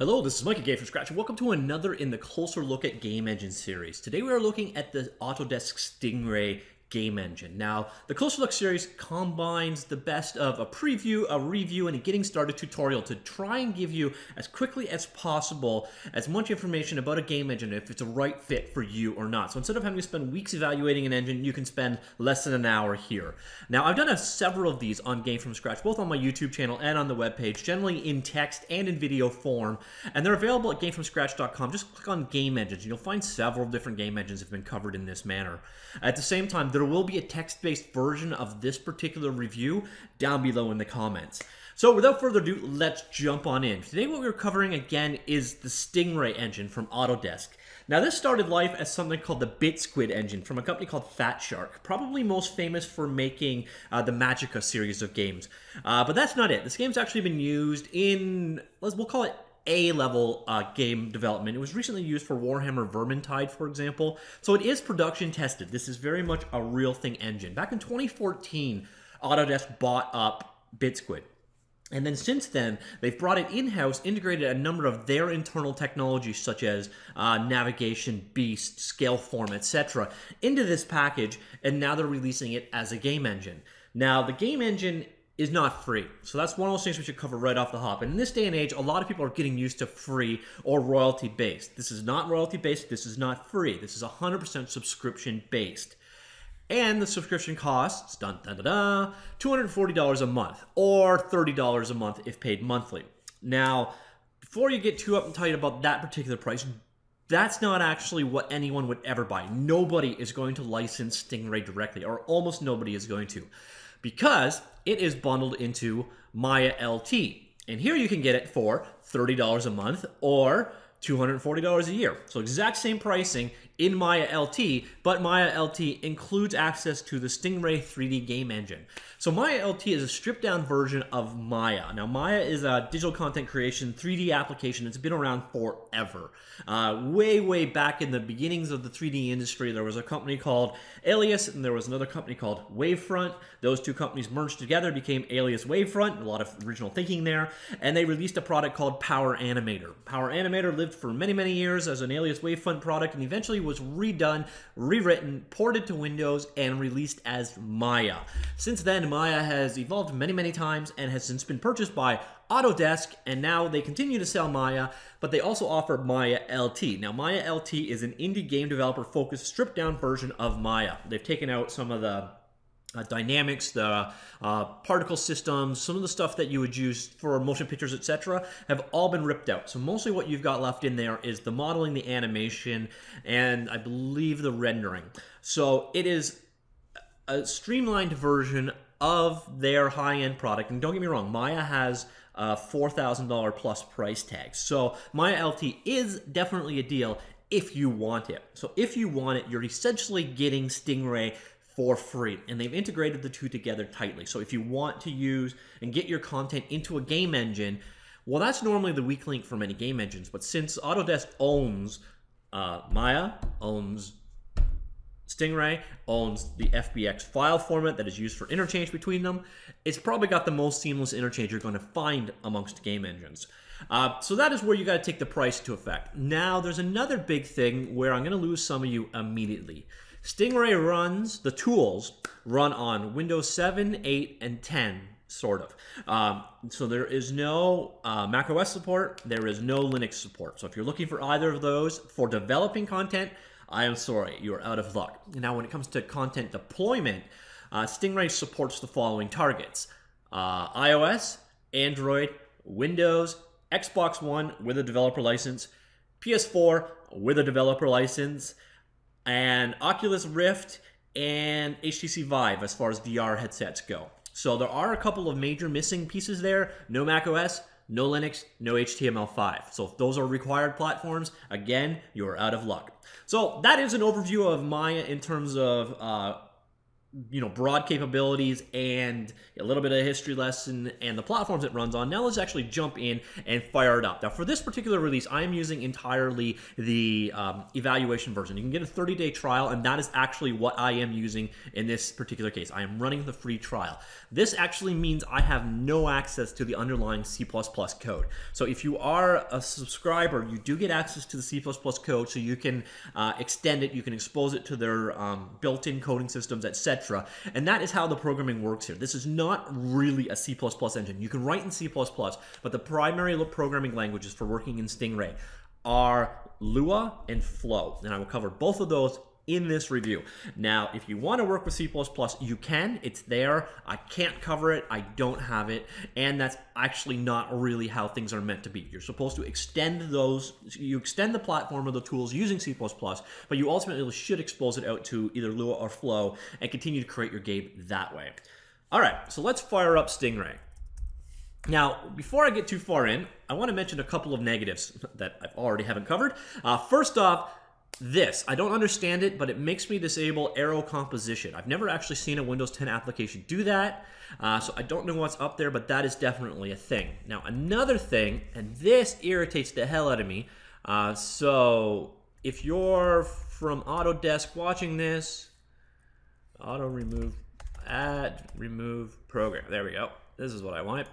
Hello, this is Mike at Game from Scratch, and welcome to another in the Closer Look at Game Engine series. Today we are looking at the Autodesk Stingray game engine. Now, the Closer Look series combines the best of a preview, a review, and a getting started tutorial to try and give you as quickly as possible as much information about a game engine if it's a right fit for you or not. So instead of having to spend weeks evaluating an engine, you can spend less than an hour here. Now, I've done a, several of these on Game From Scratch, both on my YouTube channel and on the webpage, generally in text and in video form, and they're available at GameFromScratch.com. Just click on Game Engines, and you'll find several different game engines have been covered in this manner. At the same time, there will be a text-based version of this particular review down below in the comments. So without further ado, let's jump on in. Today what we're covering again is the Stingray engine from Autodesk. Now this started life as something called the BitSquid engine from a company called Fat Shark, probably most famous for making uh, the Magicka series of games. Uh, but that's not it. This game's actually been used in, let's, we'll call it a level uh, game development. It was recently used for Warhammer Vermintide, for example. So it is production tested. This is very much a real thing engine. Back in 2014, Autodesk bought up BitSquid. And then since then, they've brought it in-house, integrated a number of their internal technologies such as uh, navigation, beast, Scaleform, etc. into this package, and now they're releasing it as a game engine. Now, the game engine is not free. So that's one of those things we should cover right off the hop. And in this day and age, a lot of people are getting used to free or royalty based. This is not royalty based. This is not free. This is 100% subscription based. And the subscription costs, dun, dun, dun, dun, $240 a month or $30 a month if paid monthly. Now, before you get too up and tight about that particular price, that's not actually what anyone would ever buy. Nobody is going to license Stingray directly, or almost nobody is going to because it is bundled into Maya LT. And here you can get it for $30 a month or $240 a year. So exact same pricing in Maya LT, but Maya LT includes access to the Stingray 3D game engine. So Maya LT is a stripped down version of Maya. Now Maya is a digital content creation 3D application that's been around forever. Uh, way, way back in the beginnings of the 3D industry, there was a company called Alias and there was another company called Wavefront. Those two companies merged together, became Alias Wavefront, a lot of original thinking there, and they released a product called Power Animator. Power Animator lived for many, many years as an Alias Wavefront product and eventually was redone, rewritten, ported to Windows, and released as Maya. Since then, Maya has evolved many, many times and has since been purchased by Autodesk, and now they continue to sell Maya, but they also offer Maya LT. Now, Maya LT is an indie game developer focused, stripped down version of Maya. They've taken out some of the uh, dynamics, the uh, particle systems, some of the stuff that you would use for motion pictures, etc., have all been ripped out. So mostly what you've got left in there is the modeling, the animation, and I believe the rendering. So it is a streamlined version of their high-end product. And don't get me wrong, Maya has a $4,000 plus price tag. So Maya LT is definitely a deal if you want it. So if you want it, you're essentially getting Stingray for free. And they've integrated the two together tightly. So if you want to use and get your content into a game engine, well, that's normally the weak link for many game engines. But since Autodesk owns uh, Maya, owns Stingray, owns the FBX file format that is used for interchange between them, it's probably got the most seamless interchange you're going to find amongst game engines. Uh, so that is where you got to take the price to effect. Now, there's another big thing where I'm going to lose some of you immediately. Stingray runs, the tools run on Windows 7, 8, and 10, sort of. Um, so there is no uh, Mac OS support, there is no Linux support. So if you're looking for either of those for developing content, I am sorry, you are out of luck. Now, when it comes to content deployment, uh, Stingray supports the following targets uh, iOS, Android, Windows, Xbox One with a developer license, PS4 with a developer license, and Oculus Rift and HTC Vive as far as VR headsets go. So there are a couple of major missing pieces there. No Mac OS, no Linux, no HTML5. So if those are required platforms, again, you're out of luck. So that is an overview of Maya in terms of uh, you know broad capabilities and a little bit of history lesson and the platforms it runs on. Now let's actually jump in and fire it up. Now for this particular release i am using entirely the um, evaluation version. You can get a 30 day trial and that is actually what i am using in this particular case. I am running the free trial. This actually means i have no access to the underlying c++ code. So if you are a subscriber you do get access to the c++ code so you can uh, extend it. You can expose it to their um, built-in coding systems etc and that is how the programming works here. This is not really a C++ engine. You can write in C++, but the primary programming languages for working in Stingray are Lua and Flow. And I will cover both of those in this review. Now, if you want to work with C++, you can. It's there. I can't cover it. I don't have it. And that's actually not really how things are meant to be. You're supposed to extend those, you extend the platform of the tools using C++, but you ultimately should expose it out to either Lua or Flow and continue to create your game that way. All right, so let's fire up Stingray. Now, before I get too far in, I want to mention a couple of negatives that I've already haven't covered. Uh, first off, this. I don't understand it, but it makes me disable Aero composition. I've never actually seen a Windows 10 application do that, uh, so I don't know what's up there, but that is definitely a thing. Now, another thing, and this irritates the hell out of me, uh, so if you're from Autodesk watching this, auto remove, add, remove program. There we go. This is what I want,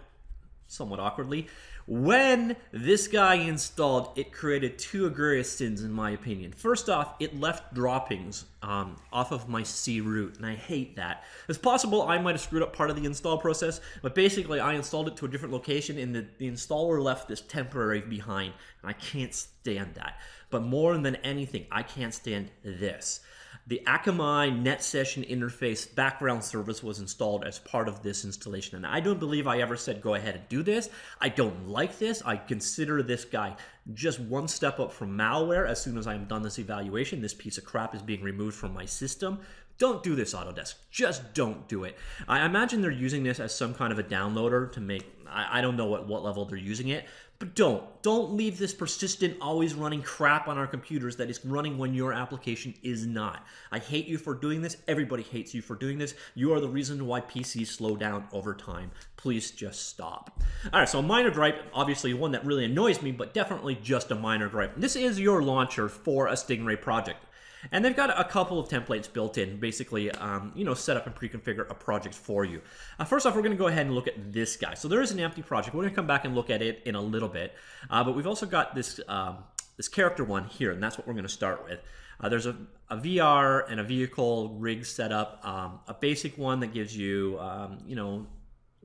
somewhat awkwardly. When this guy installed, it created two egregious sins, in my opinion. First off, it left droppings um, off of my C root, and I hate that. It's possible I might have screwed up part of the install process, but basically I installed it to a different location, and the, the installer left this temporary behind, and I can't stand that. But more than anything, I can't stand this. The Akamai Net Session Interface background service was installed as part of this installation. And I don't believe I ever said go ahead and do this. I don't like this. I consider this guy just one step up from malware. As soon as I'm done this evaluation, this piece of crap is being removed from my system. Don't do this, Autodesk. Just don't do it. I imagine they're using this as some kind of a downloader to make, I, I don't know what, what level they're using it, but don't. Don't leave this persistent, always running crap on our computers that is running when your application is not. I hate you for doing this. Everybody hates you for doing this. You are the reason why PCs slow down over time. Please just stop. All right, so a minor gripe, obviously one that really annoys me, but definitely just a minor gripe. This is your launcher for a Stingray project. And they've got a couple of templates built in, basically, um, you know, set up and pre-configure a project for you. Uh, first off, we're going to go ahead and look at this guy. So there is an empty project. We're going to come back and look at it in a little bit. Uh, but we've also got this, um, this character one here, and that's what we're going to start with. Uh, there's a, a, VR and a vehicle rig setup, um, a basic one that gives you, um, you know,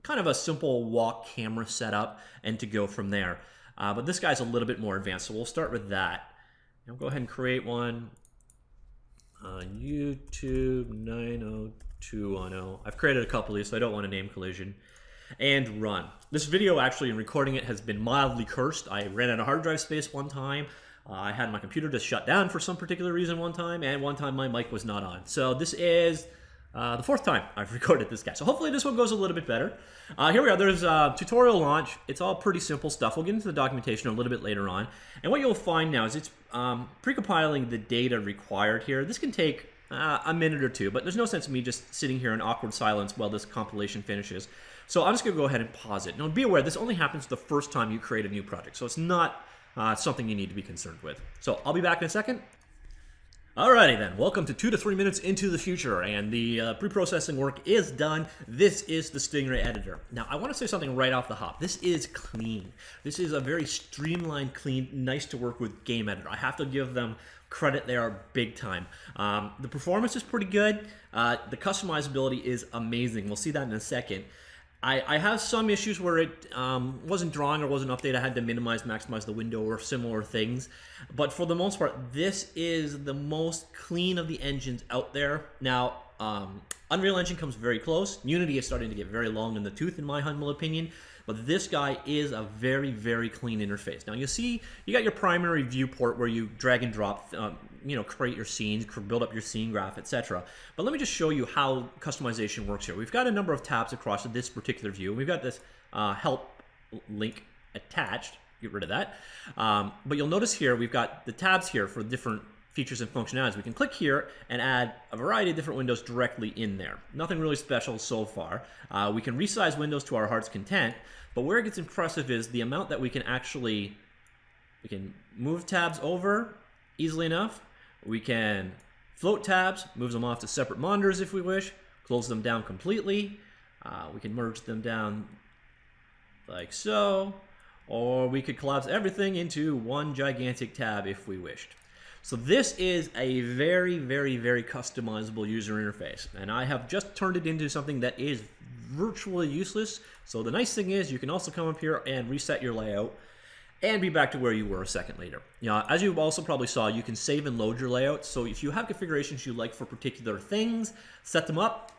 kind of a simple walk camera setup and to go from there. Uh, but this guy's a little bit more advanced, so we'll start with that. Go ahead and create one on YouTube 90210. I've created a couple of these, so I don't want to name collision. And run. This video, actually, in recording it, has been mildly cursed. I ran out of hard drive space one time. Uh, I had my computer just shut down for some particular reason one time, and one time my mic was not on. So this is uh, the fourth time I've recorded this guy. So hopefully this one goes a little bit better. Uh, here we are. There's a tutorial launch. It's all pretty simple stuff. We'll get into the documentation a little bit later on. And what you'll find now is it's um, precompiling the data required here. This can take uh, a minute or two, but there's no sense in me just sitting here in awkward silence while this compilation finishes. So I'm just going to go ahead and pause it. Now be aware, this only happens the first time you create a new project. So it's not uh, something you need to be concerned with. So I'll be back in a second. Alrighty then, welcome to two to three minutes into the future, and the uh, pre-processing work is done. This is the Stingray editor. Now, I want to say something right off the hop. This is clean. This is a very streamlined, clean, nice to work with game editor. I have to give them credit there big time. Um, the performance is pretty good. Uh, the customizability is amazing. We'll see that in a second. I, I have some issues where it um, wasn't drawing or wasn't updated. I had to minimize, maximize the window or similar things. But for the most part, this is the most clean of the engines out there. Now, um, Unreal Engine comes very close. Unity is starting to get very long in the tooth, in my humble opinion. But this guy is a very, very clean interface. Now, you see, you got your primary viewport where you drag and drop um, you know create your scenes, build up your scene graph, etc. But let me just show you how customization works here. We've got a number of tabs across this particular view. We've got this uh, help link attached. Get rid of that. Um, but you'll notice here we've got the tabs here for different features and functionalities. We can click here and add a variety of different windows directly in there. Nothing really special so far. Uh, we can resize windows to our heart's content, but where it gets impressive is the amount that we can actually, we can move tabs over easily enough. We can float tabs, moves them off to separate monitors if we wish, close them down completely. Uh, we can merge them down like so, or we could collapse everything into one gigantic tab if we wished. So this is a very, very, very customizable user interface. And I have just turned it into something that is virtually useless. So the nice thing is you can also come up here and reset your layout and be back to where you were a second later. Know, as you also probably saw, you can save and load your layouts. So if you have configurations you like for particular things, set them up,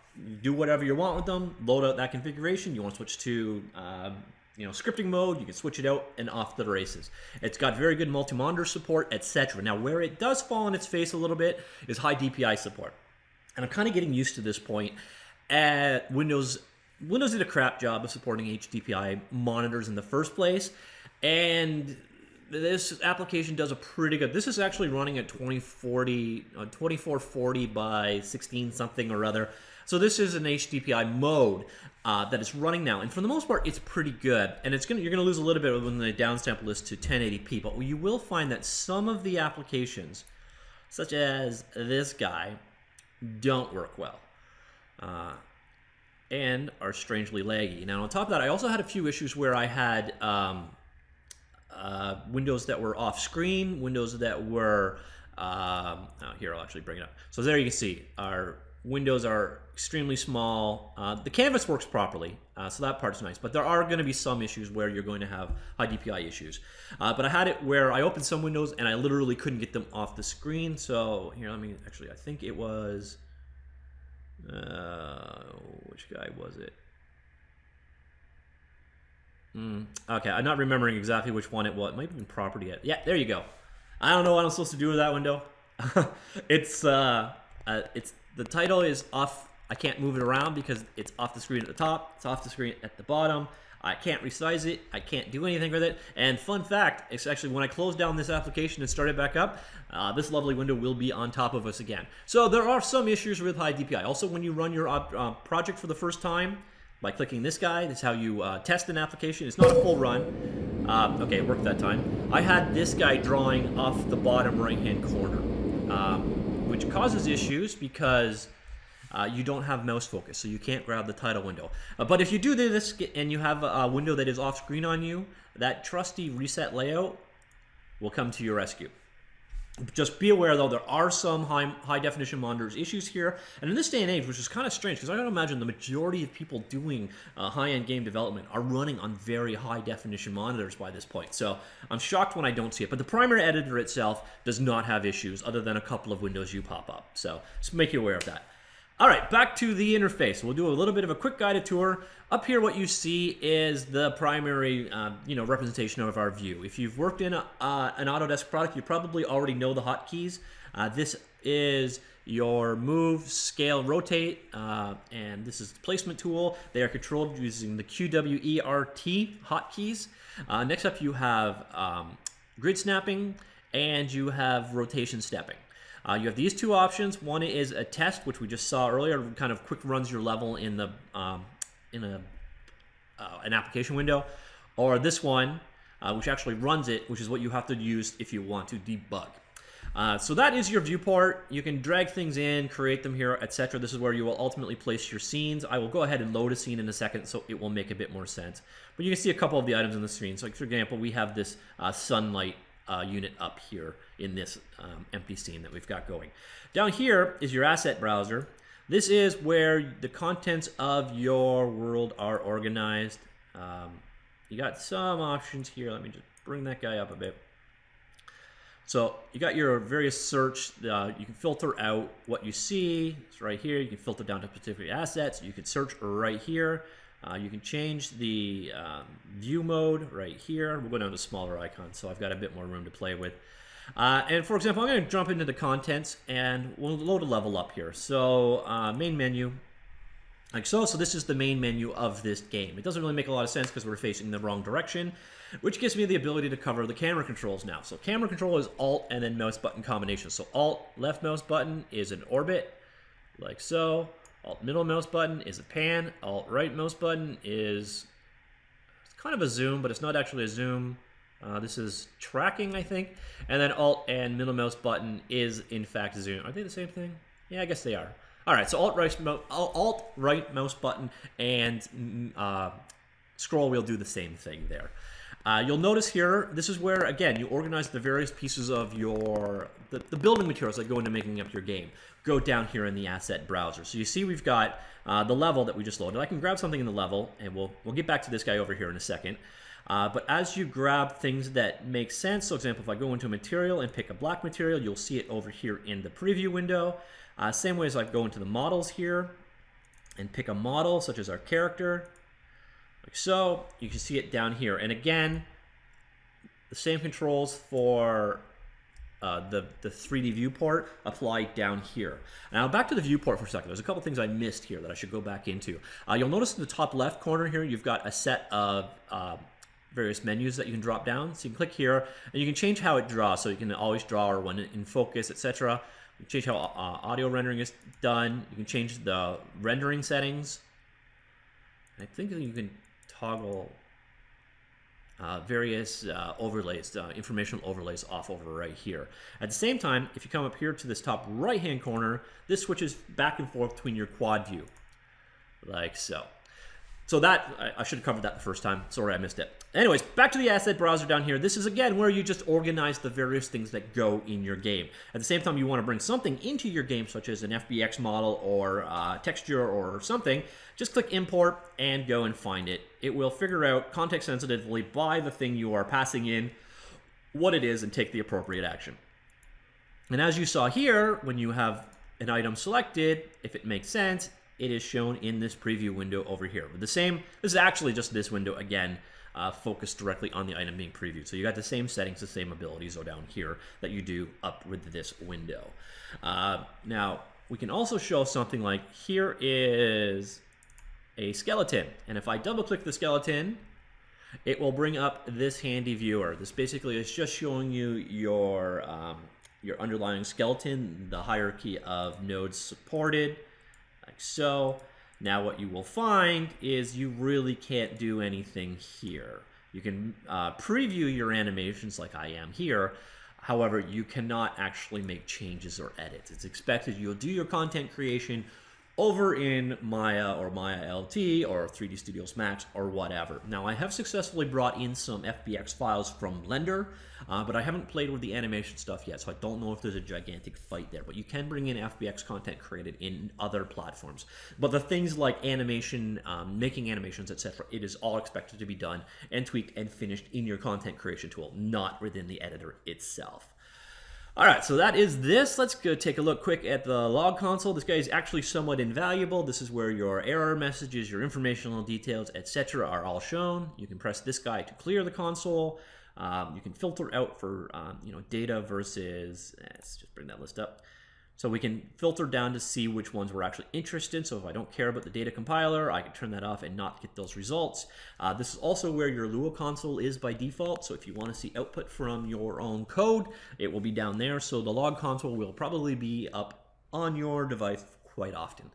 do whatever you want with them, load out that configuration. You want to switch to uh, you know, scripting mode, you can switch it out and off the races. It's got very good multi-monitor support, etc. Now, where it does fall on its face a little bit is high DPI support. And I'm kind of getting used to this point. At Windows, Windows did a crap job of supporting HDPI monitors in the first place, and this application does a pretty good. This is actually running at 2040, uh, 2440 by 16 something or other. So this is an HDPI mode uh, that is running now, and for the most part, it's pretty good. And it's gonna you're gonna lose a little bit when the downstamp list to 1080p, but you will find that some of the applications, such as this guy, don't work well. Uh, and are strangely laggy. Now, on top of that, I also had a few issues where I had um, uh, windows that were off screen, windows that were. Um, oh, here, I'll actually bring it up. So there you can see our windows are extremely small. Uh, the canvas works properly, uh, so that part's nice. But there are going to be some issues where you're going to have high DPI issues. Uh, but I had it where I opened some windows and I literally couldn't get them off the screen. So here, let me actually, I think it was, uh, which guy was it? Mm, okay, I'm not remembering exactly which one it was. It might have been property. Yet. Yeah, there you go. I don't know what I'm supposed to do with that window. it's uh, uh, it's the title is off. I can't move it around because it's off the screen at the top. It's off the screen at the bottom. I can't resize it. I can't do anything with it. And fun fact, it's actually when I close down this application and start it back up, uh, this lovely window will be on top of us again. So there are some issues with high DPI. Also, when you run your uh, project for the first time, by clicking this guy, this is how you uh, test an application. It's not a full run. Uh, okay, it worked that time. I had this guy drawing off the bottom right-hand corner. Um, which causes issues because uh, you don't have mouse focus, so you can't grab the title window. Uh, but if you do this and you have a window that is off screen on you, that trusty reset layout will come to your rescue. Just be aware though, there are some high, high definition monitors issues here. And in this day and age, which is kind of strange, because I don't imagine the majority of people doing uh, high-end game development are running on very high definition monitors by this point. So I'm shocked when I don't see it. But the primary editor itself does not have issues other than a couple of windows you pop up. So just make you aware of that. All right, back to the interface. We'll do a little bit of a quick guided tour. Up here, what you see is the primary, um, you know, representation of our view. If you've worked in a, uh, an Autodesk product, you probably already know the hotkeys. Uh, this is your move, scale, rotate, uh, and this is the placement tool. They are controlled using the QWERT hotkeys. Uh, next up, you have um, grid snapping, and you have rotation stepping. Uh, you have these two options. One is a test, which we just saw earlier, kind of quick runs your level in the um, in a uh, an application window, or this one, uh, which actually runs it, which is what you have to use if you want to debug. Uh, so that is your viewport. You can drag things in, create them here, etc. This is where you will ultimately place your scenes. I will go ahead and load a scene in a second so it will make a bit more sense. But you can see a couple of the items on the screen. So like for example, we have this uh, sunlight uh, unit up here in this um, empty scene that we've got going. Down here is your asset browser. This is where the contents of your world are organized. Um, you got some options here. Let me just bring that guy up a bit. So you got your various search. Uh, you can filter out what you see. It's right here. You can filter down to specific assets. You can search right here. Uh, you can change the um, view mode right here. We'll go down to smaller icons, so I've got a bit more room to play with. Uh, and for example, I'm going to jump into the contents and we'll load a level up here. So uh, main menu, like so. So this is the main menu of this game. It doesn't really make a lot of sense because we're facing the wrong direction, which gives me the ability to cover the camera controls now. So camera control is Alt and then mouse button combination. So Alt left mouse button is an orbit, like so. Alt middle mouse button is a pan. Alt right mouse button is kind of a zoom, but it's not actually a zoom. Uh, this is tracking, I think. And then Alt and middle mouse button is, in fact, zoom. Are they the same thing? Yeah, I guess they are. All right, so Alt right, Alt right mouse button and mm, uh, scroll wheel do the same thing there. Uh, you'll notice here, this is where, again, you organize the various pieces of your, the, the, building materials that go into making up your game. Go down here in the asset browser. So you see we've got uh, the level that we just loaded. I can grab something in the level, and we'll, we'll get back to this guy over here in a second. Uh, but as you grab things that make sense, so example, if I go into a material and pick a black material, you'll see it over here in the preview window. Uh, same way as I go into the models here and pick a model, such as our character, like so. You can see it down here. And again, the same controls for uh, the, the 3D viewport apply down here. Now back to the viewport for a second. There's a couple things I missed here that I should go back into. Uh, you'll notice in the top left corner here, you've got a set of uh, various menus that you can drop down. So you can click here and you can change how it draws. So you can always draw or when in focus, etc. Change how uh, audio rendering is done. You can change the rendering settings. I think you can toggle uh, various uh, overlays, uh, informational overlays off over right here. At the same time, if you come up here to this top right-hand corner, this switches back and forth between your quad view, like so. So that, I, I should have covered that the first time. Sorry, I missed it. Anyways, back to the asset browser down here. This is, again, where you just organize the various things that go in your game. At the same time, you want to bring something into your game, such as an FBX model or uh, texture or something, just click import and go and find it. It will figure out context sensitively by the thing you are passing in what it is and take the appropriate action. And as you saw here, when you have an item selected, if it makes sense, it is shown in this preview window over here. The same, this is actually just this window again, uh, focused directly on the item being previewed. So you got the same settings, the same abilities are down here that you do up with this window. Uh, now, we can also show something like here is a skeleton. And if I double click the skeleton, it will bring up this handy viewer. This basically is just showing you your, um, your underlying skeleton, the hierarchy of nodes supported, like so. Now what you will find is you really can't do anything here. You can uh, preview your animations like I am here. However, you cannot actually make changes or edits. It's expected you'll do your content creation over in Maya or Maya LT or 3D Studios Max or whatever. Now, I have successfully brought in some FBX files from Blender, uh, but I haven't played with the animation stuff yet, so I don't know if there's a gigantic fight there. But you can bring in FBX content created in other platforms. But the things like animation, um, making animations, etc., it is all expected to be done and tweaked and finished in your content creation tool, not within the editor itself. All right, so that is this. Let's go take a look quick at the log console. This guy is actually somewhat invaluable. This is where your error messages, your informational details, etc. are all shown. You can press this guy to clear the console. Um, you can filter out for um, you know data versus, let's just bring that list up. So we can filter down to see which ones we're actually interested in. So if I don't care about the data compiler, I can turn that off and not get those results. Uh, this is also where your Lua console is by default. So if you want to see output from your own code, it will be down there. So the log console will probably be up on your device quite often.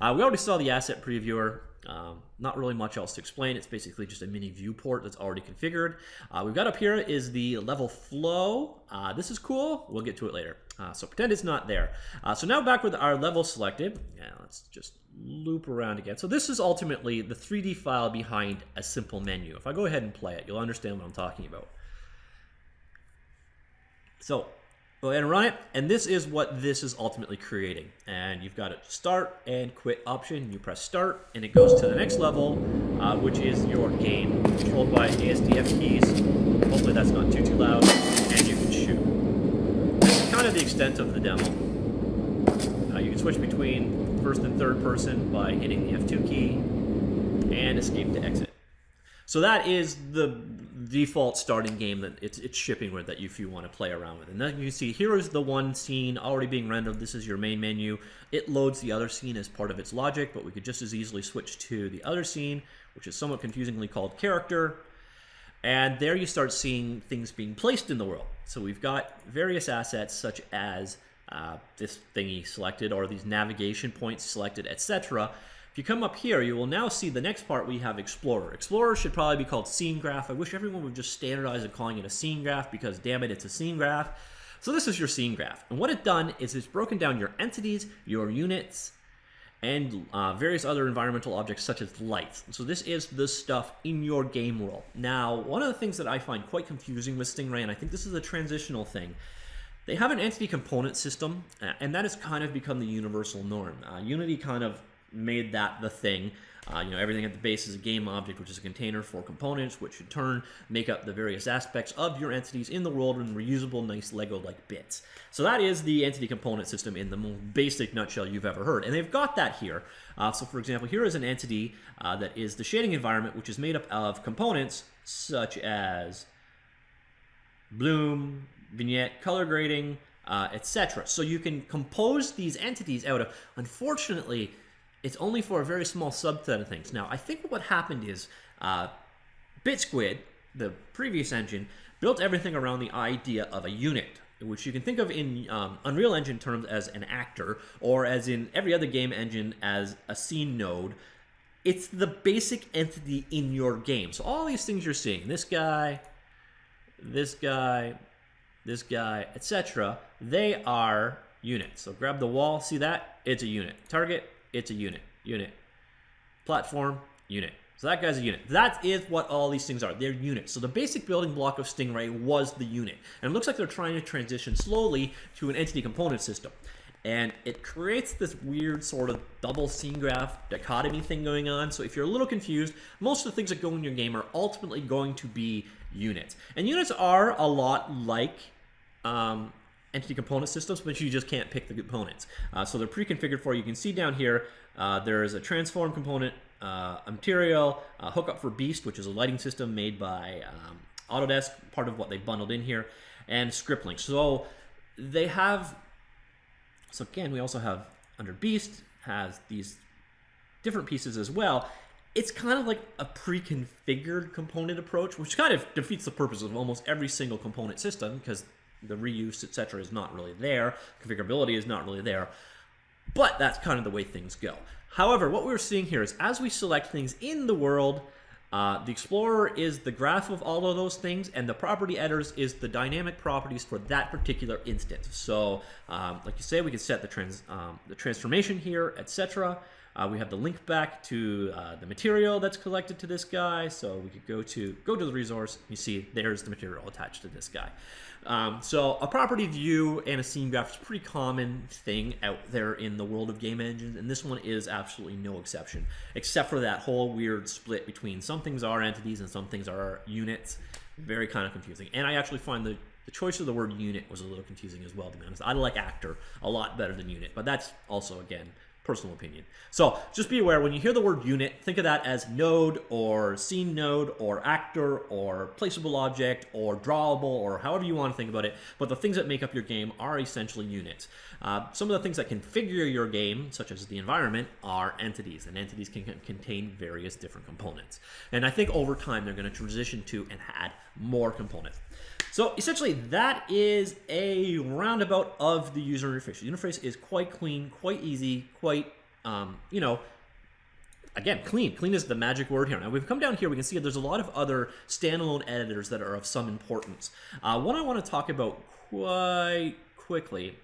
Uh, we already saw the asset previewer. Um, not really much else to explain. It's basically just a mini viewport that's already configured. Uh, we've got up here is the level flow. Uh, this is cool. We'll get to it later. Uh, so pretend it's not there. Uh, so now back with our level selected. Yeah, let's just loop around again. So this is ultimately the 3D file behind a simple menu. If I go ahead and play it, you'll understand what I'm talking about. So go ahead and run it. And this is what this is ultimately creating. And you've got a start and quit option. You press start and it goes to the next level, uh, which is your game controlled by ASDF keys. Hopefully that's not too, too loud. And you can shoot. That's kind of the extent of the demo. Uh, you can switch between first and third person by hitting the F2 key and escape to exit. So that is the default starting game that it's, it's shipping with that if you want to play around with. And then you see here is the one scene already being rendered. This is your main menu. It loads the other scene as part of its logic, but we could just as easily switch to the other scene, which is somewhat confusingly called character. And there you start seeing things being placed in the world. So we've got various assets such as uh, this thingy selected or these navigation points selected, etc. If you come up here, you will now see the next part we have Explorer. Explorer should probably be called Scene Graph. I wish everyone would just standardize and calling it a Scene Graph because damn it, it's a Scene Graph. So this is your Scene Graph. And what it's done is it's broken down your entities, your units, and uh, various other environmental objects such as lights. So this is the stuff in your game world. Now, one of the things that I find quite confusing with Stingray, and I think this is a transitional thing, they have an entity component system, and that has kind of become the universal norm. Uh, Unity kind of made that the thing. Uh, you know, everything at the base is a game object, which is a container for components, which in turn make up the various aspects of your entities in the world in reusable, nice Lego-like bits. So that is the entity component system in the most basic nutshell you've ever heard. And they've got that here. Uh, so for example, here is an entity uh, that is the shading environment, which is made up of components such as bloom, vignette, color grading, uh, etc. So you can compose these entities out of, unfortunately, it's only for a very small subset of things. Now, I think what happened is uh, BitSquid, the previous engine, built everything around the idea of a unit, which you can think of in um, Unreal Engine terms as an actor, or as in every other game engine as a scene node. It's the basic entity in your game. So all these things you're seeing, this guy, this guy, this guy, etc., they are units. So grab the wall, see that? It's a unit. Target, it's a unit. Unit. Platform, unit. So that guy's a unit. That is what all these things are. They're units. So the basic building block of Stingray was the unit. And it looks like they're trying to transition slowly to an entity component system. And it creates this weird sort of double scene graph dichotomy thing going on. So if you're a little confused, most of the things that go in your game are ultimately going to be units. And units are a lot like um, entity component systems, but you just can't pick the components. Uh, so they're pre-configured for you. You can see down here, uh, there is a transform component, uh, a material, a hookup for Beast, which is a lighting system made by um, Autodesk, part of what they bundled in here, and script links. So they have, so again, we also have under Beast has these different pieces as well. It's kind of like a pre-configured component approach, which kind of defeats the purpose of almost every single component system because the reuse, etc., is not really there. Configurability is not really there. But that's kind of the way things go. However, what we're seeing here is as we select things in the world, uh, the Explorer is the graph of all of those things, and the property editors is the dynamic properties for that particular instance. So, um, like you say, we can set the trans um, the transformation here, etc. Uh, we have the link back to uh, the material that's collected to this guy. So we could go to go to the resource. You see, there's the material attached to this guy. Um, so a property view and a scene graph is a pretty common thing out there in the world of game engines, and this one is absolutely no exception, except for that whole weird split between some things are entities and some things are units. Very kind of confusing. And I actually find the the choice of the word unit was a little confusing as well, to be honest. I like actor a lot better than unit, but that's also, again, personal opinion. So just be aware when you hear the word unit, think of that as node or scene node or actor or placeable object or drawable or however you want to think about it. But the things that make up your game are essentially units. Uh, some of the things that configure your game, such as the environment, are entities, and entities can contain various different components. And I think over time they're going to transition to and add more components. So essentially that is a roundabout of the user interface. The interface is quite clean, quite easy, quite, um, you know, again, clean. Clean is the magic word here. Now we've come down here, we can see there's a lot of other standalone editors that are of some importance. Uh, one I want to talk about quite quickly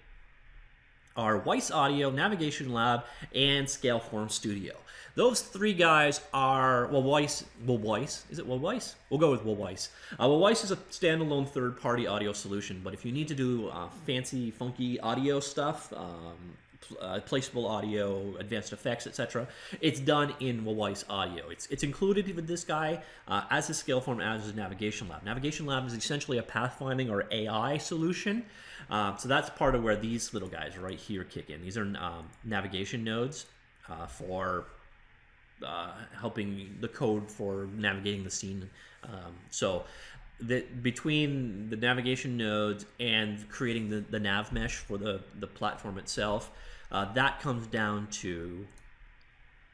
are Wwise Audio, Navigation Lab, and Scaleform Studio. Those three guys are, well, Wwise, well, Wwise, is it Well Weiss? We'll go with Well Weiss. Uh, well, Wwise is a standalone third-party audio solution, but if you need to do uh, fancy, funky audio stuff, um, uh, placeable audio, advanced effects, etc. It's done in Wwise Audio. It's it's included with this guy uh, as a Scaleform, as a Navigation Lab. Navigation Lab is essentially a pathfinding or AI solution. Uh, so that's part of where these little guys right here kick in. These are um, navigation nodes uh, for uh, helping the code for navigating the scene. Um, so that between the navigation nodes and creating the, the nav mesh for the, the platform itself, uh, that comes down to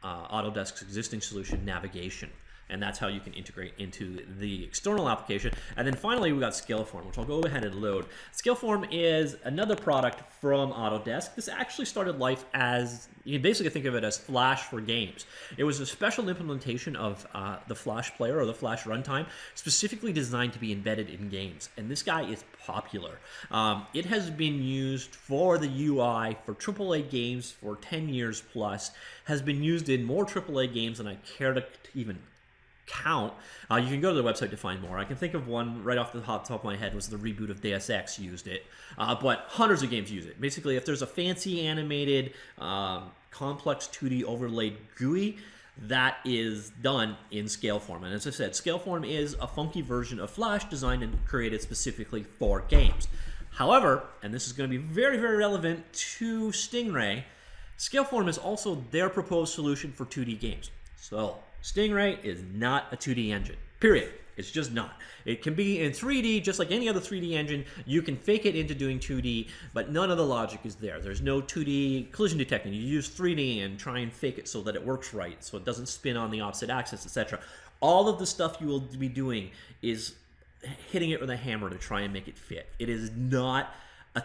uh, Autodesk's existing solution, navigation and that's how you can integrate into the external application. And then finally, we got Scaleform, which I'll go ahead and load. Scaleform is another product from Autodesk. This actually started life as, you can basically think of it as Flash for games. It was a special implementation of uh, the Flash player or the Flash runtime, specifically designed to be embedded in games. And this guy is popular. Um, it has been used for the UI for AAA games for 10 years plus, has been used in more AAA games than I care to even count. Uh, you can go to the website to find more. I can think of one right off the top, of my head was the reboot of Deus Ex used it, uh, but hundreds of games use it. Basically, if there's a fancy animated, um, complex 2D overlaid GUI, that is done in Scaleform. And as I said, Scaleform is a funky version of Flash designed and created specifically for games. However, and this is going to be very, very relevant to Stingray, Scaleform is also their proposed solution for 2D games. So Stingray is not a 2D engine, period. It's just not. It can be in 3D, just like any other 3D engine. You can fake it into doing 2D, but none of the logic is there. There's no 2D collision detecting. You use 3D and try and fake it so that it works right, so it doesn't spin on the opposite axis, etc. All of the stuff you will be doing is hitting it with a hammer to try and make it fit. It is not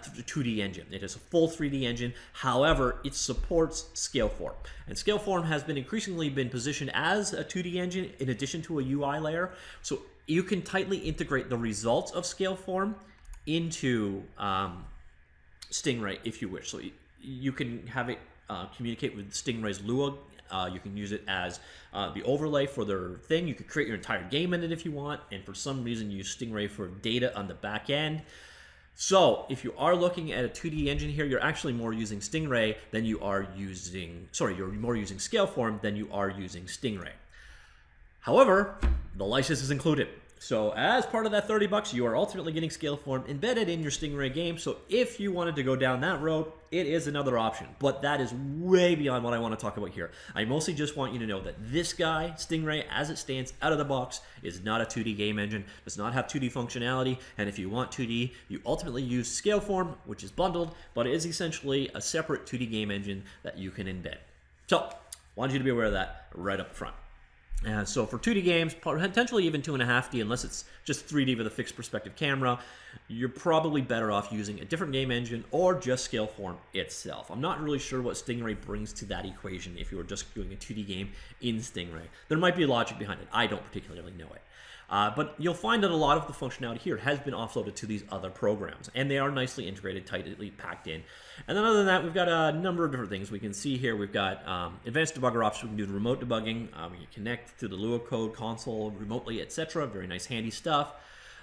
a 2D engine. It is a full 3D engine. However, it supports Scaleform. And Scaleform has been increasingly been positioned as a 2D engine in addition to a UI layer. So you can tightly integrate the results of Scaleform into um, Stingray if you wish. So you, can have it uh, communicate with Stingray's Lua uh, you can use it as uh, the overlay for their thing. You could create your entire game in it if you want, and for some reason use Stingray for data on the back end. So if you are looking at a 2D engine here, you're actually more using Stingray than you are using, sorry, you're more using Scaleform than you are using Stingray. However, the license is included. So as part of that 30 bucks, you are ultimately getting Scaleform embedded in your Stingray game. So if you wanted to go down that road, it is another option. But that is way beyond what I want to talk about here. I mostly just want you to know that this guy, Stingray, as it stands out of the box, is not a 2D game engine, does not have 2D functionality, and if you want 2D, you ultimately use Scaleform, which is bundled, but it is essentially a separate 2D game engine that you can embed. So, wanted you to be aware of that right up front. Uh, so for 2D games, potentially even 2.5D, unless it's just 3D with a fixed perspective camera, you're probably better off using a different game engine or just Scaleform itself. I'm not really sure what Stingray brings to that equation if you were just doing a 2D game in Stingray. There might be logic behind it. I don't particularly know it. Uh, but you'll find that a lot of the functionality here has been offloaded to these other programs, and they are nicely integrated, tightly packed in. And then other than that, we've got a number of different things we can see here. We've got um, advanced debugger options. We can do remote debugging. Uh, we can connect to the Lua code console remotely, etc. Very nice, handy stuff.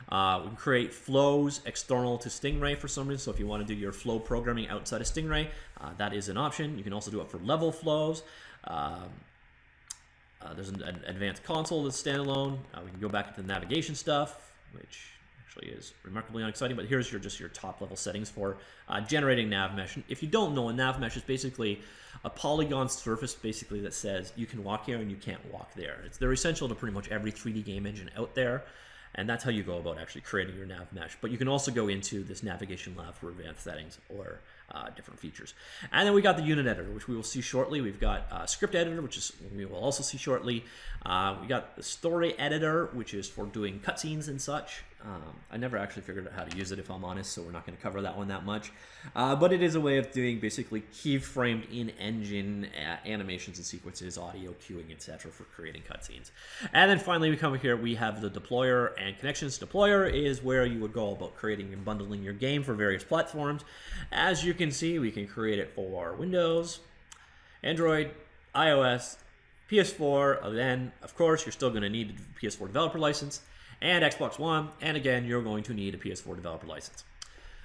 Uh, we can create flows external to Stingray for some reason. So if you want to do your flow programming outside of Stingray, uh, that is an option. You can also do it for level flows. Um, uh, there's an, an, advanced console that's standalone. Uh, we can go back into the navigation stuff, which actually is remarkably unexciting, but here's your just your top level settings for uh, generating nav mesh. If you don't know, a nav mesh is basically a polygon surface basically that says you can walk here and you can't walk there. It's, they're essential to pretty much every 3D game engine out there. And that's how you go about actually creating your nav mesh. But you can also go into this navigation lab for advanced settings or uh, different features. And then we got the unit editor, which we will see shortly. We've got uh, script editor, which is we will also see shortly. Uh, we got the story editor, which is for doing cutscenes and such. Um, I never actually figured out how to use it, if I'm honest, so we're not going to cover that one that much. Uh, but it is a way of doing basically keyframed in-engine uh, animations and sequences, audio queuing, etc., for creating cutscenes. And then finally, we come here. We have the deployer and connections. Deployer is where you would go about creating and bundling your game for various platforms. As you can see, we can create it for Windows, Android, iOS, PS4. Then, of course, you're still going to need a PS4 developer license and Xbox One. And again, you're going to need a PS4 developer license.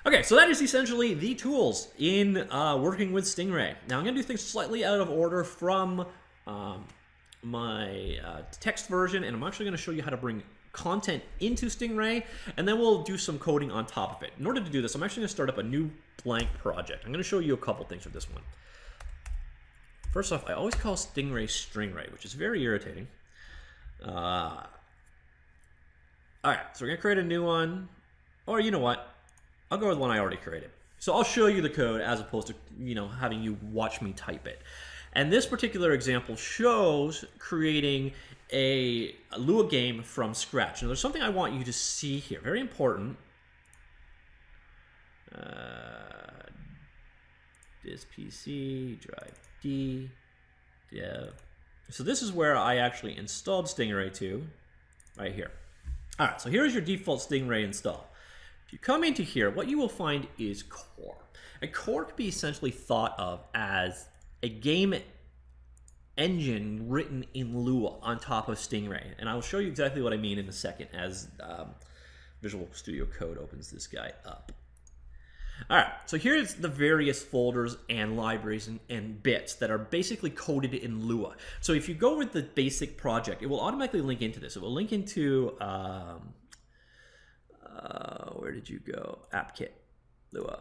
Okay, so that is essentially the tools in uh, working with Stingray. Now I'm going to do things slightly out of order from um, my uh, text version, and I'm actually going to show you how to bring content into Stingray, and then we'll do some coding on top of it. In order to do this, I'm actually going to start up a new blank project. I'm going to show you a couple things with this one. First off, I always call Stingray Stringray, which is very irritating. Uh, all right, so we're gonna create a new one, or you know what? I'll go with one I already created. So I'll show you the code as opposed to you know having you watch me type it. And this particular example shows creating a, a Lua game from scratch. Now there's something I want you to see here, very important. Uh, this PC, drive D, dev. So this is where I actually installed Stingray 2, right here. All right, so here's your default Stingray install. If you come into here, what you will find is core. And core can be essentially thought of as a game engine written in Lua on top of Stingray. And I'll show you exactly what I mean in a second as um, Visual Studio Code opens this guy up. All right, so here's the various folders and libraries and, and, bits that are basically coded in Lua. So if you go with the basic project, it will automatically link into this. It will link into, um, uh, where did you go? AppKit, Lua.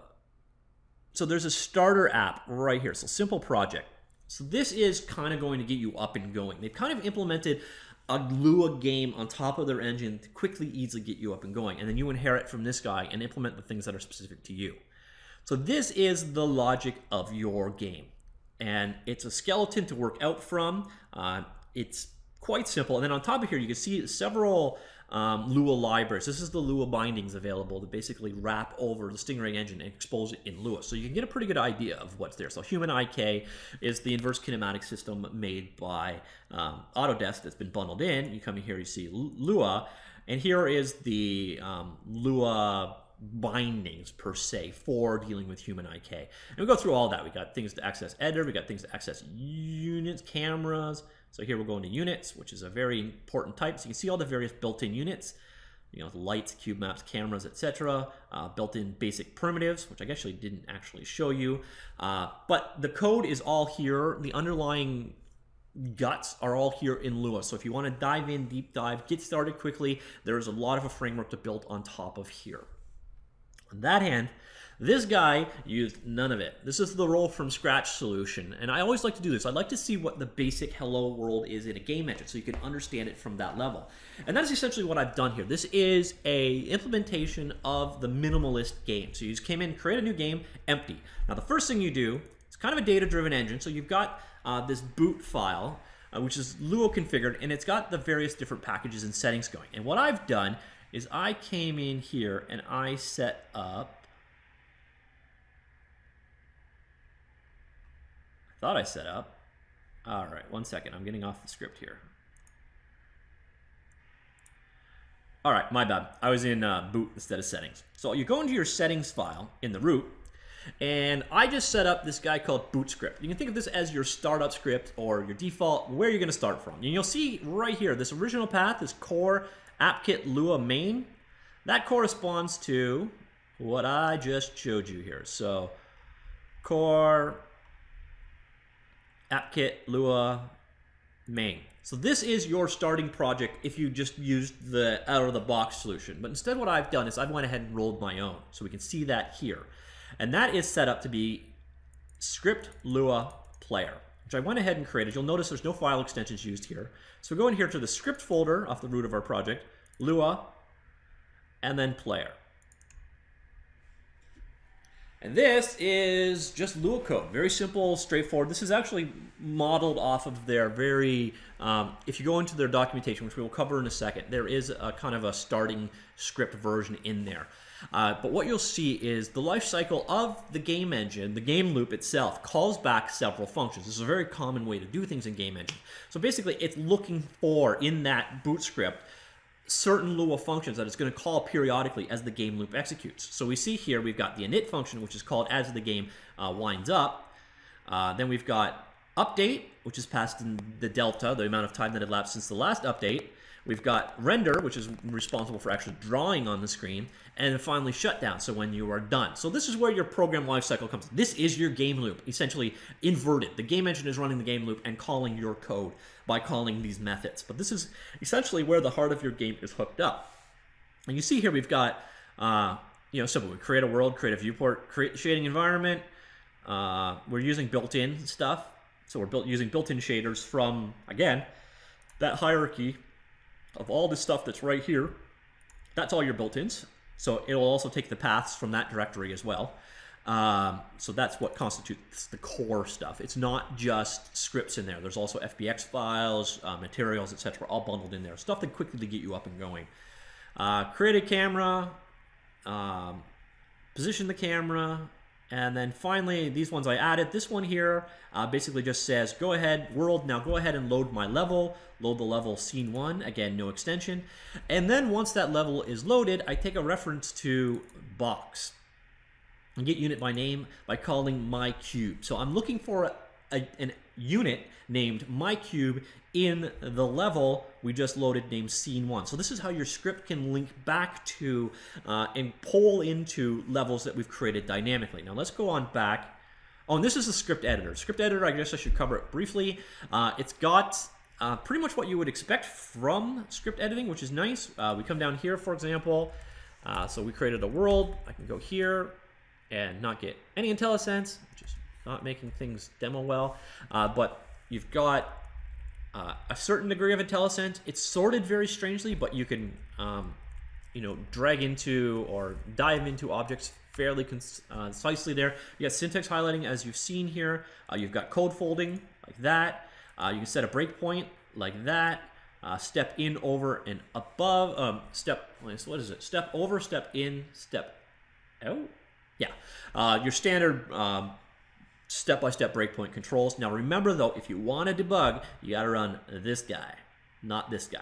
So there's a starter app right here. So simple project. So this is kind of going to get you up and going. They've kind of implemented a Lua game on top of their engine to quickly, easily get you up and going. And then you inherit from this guy and implement the things that are specific to you. So this is the logic of your game. And it's a skeleton to work out from. Uh, it's quite simple. And then on top of here, you can see several um, Lua libraries. This is the Lua bindings available to basically wrap over the Stingray engine and expose it in Lua. So you can get a pretty good idea of what's there. So Human IK is the inverse kinematic system made by um, Autodesk that's been bundled in. You come in here, you see Lua, and here is the um, Lua bindings per se for dealing with human IK. And we go through all that. We got things to access editor, we got things to access units, cameras, so here we're going to units, which is a very important type. So you can see all the various built-in units, you know, lights, cube maps, cameras, etc. Uh, built-in basic primitives, which I actually didn't actually show you. Uh, but the code is all here. The underlying guts are all here in Lua. So if you want to dive in, deep dive, get started quickly, there's a lot of a framework to build on top of here. On that hand, this guy used none of it. This is the roll from scratch solution. And I always like to do this. I like to see what the basic hello world is in a game engine so you can understand it from that level. And that's essentially what I've done here. This is a implementation of the minimalist game. So you just came in, create a new game, empty. Now the first thing you do, it's kind of a data-driven engine. So you've got uh, this boot file, uh, which is Lua configured, and it's got the various different packages and settings going. And what I've done is I came in here and I set up Thought I set up. All right, one second. I'm getting off the script here. All right, my bad. I was in uh, boot instead of settings. So you go into your settings file in the root, and I just set up this guy called boot script. You can think of this as your startup script or your default, where you're going to start from. And you'll see right here, this original path, is core AppKit Lua main, that corresponds to what I just showed you here. So core AppKit, Lua, main. So this is your starting project if you just used the out-of-the-box solution. But instead what I've done is I've went ahead and rolled my own. So we can see that here. And that is set up to be script Lua player, which I went ahead and created. You'll notice there's no file extensions used here. So we go in here to the script folder off the root of our project, Lua, and then player. And this is just Lua code, very simple, straightforward. This is actually modeled off of their very, um, if you go into their documentation, which we will cover in a second, there is a kind of a starting script version in there. Uh, but what you'll see is the life cycle of the game engine, the game loop itself, calls back several functions. This is a very common way to do things in game engine. So basically, it's looking for, in that boot script, certain Lua functions that it's going to call periodically as the game loop executes. So we see here we've got the init function, which is called as the game uh, winds up. Uh, then we've got update, which is passed in the delta, the amount of time that elapsed since the last update. We've got render, which is responsible for actually drawing on the screen, and finally shutdown, so when you are done. So this is where your program lifecycle comes. This is your game loop, essentially inverted. The game engine is running the game loop and calling your code by calling these methods. But this is essentially where the heart of your game is hooked up. And you see here we've got, uh, you know, simple. We create a world, create a viewport, create shading environment. Uh, we're using built-in stuff So we're built using built-in shaders from, again, that hierarchy of all the stuff that's right here. That's all your built-ins. So it'll also take the paths from that directory as well. Um, so that's what constitutes the core stuff. It's not just scripts in there. There's also FBX files, uh, materials, etc., all bundled in there. Stuff that quickly to get you up and going. Uh, create a camera, um, position the camera, and then finally, these ones I added. This one here uh, basically just says, go ahead, world, now go ahead and load my level. Load the level scene one. Again, no extension. And then once that level is loaded, I take a reference to box and get unit by name by calling my cube. So I'm looking for a, a, an unit named my cube in the level we just loaded named scene one. So this is how your script can link back to uh, and pull into levels that we've created dynamically. Now let's go on back. Oh, and this is the script editor. Script editor, I guess I should cover it briefly. Uh, it's got uh, pretty much what you would expect from script editing, which is nice. Uh, we come down here, for example. Uh, so we created a world. I can go here, and not get any IntelliSense, just not making things demo well. Uh, but you've got uh, a certain degree of IntelliSense. It's sorted very strangely, but you can, um, you know, drag into or dive into objects fairly uh, concisely there. You got syntax highlighting as you've seen here. Uh, you've got code folding like that. Uh, you can set a breakpoint like that. Uh, step in, over, and above. Um, step, what is it? Step over, step in, step out. Yeah, uh, your standard um, step-by-step breakpoint controls. Now remember though, if you want to debug, you got to run this guy, not this guy.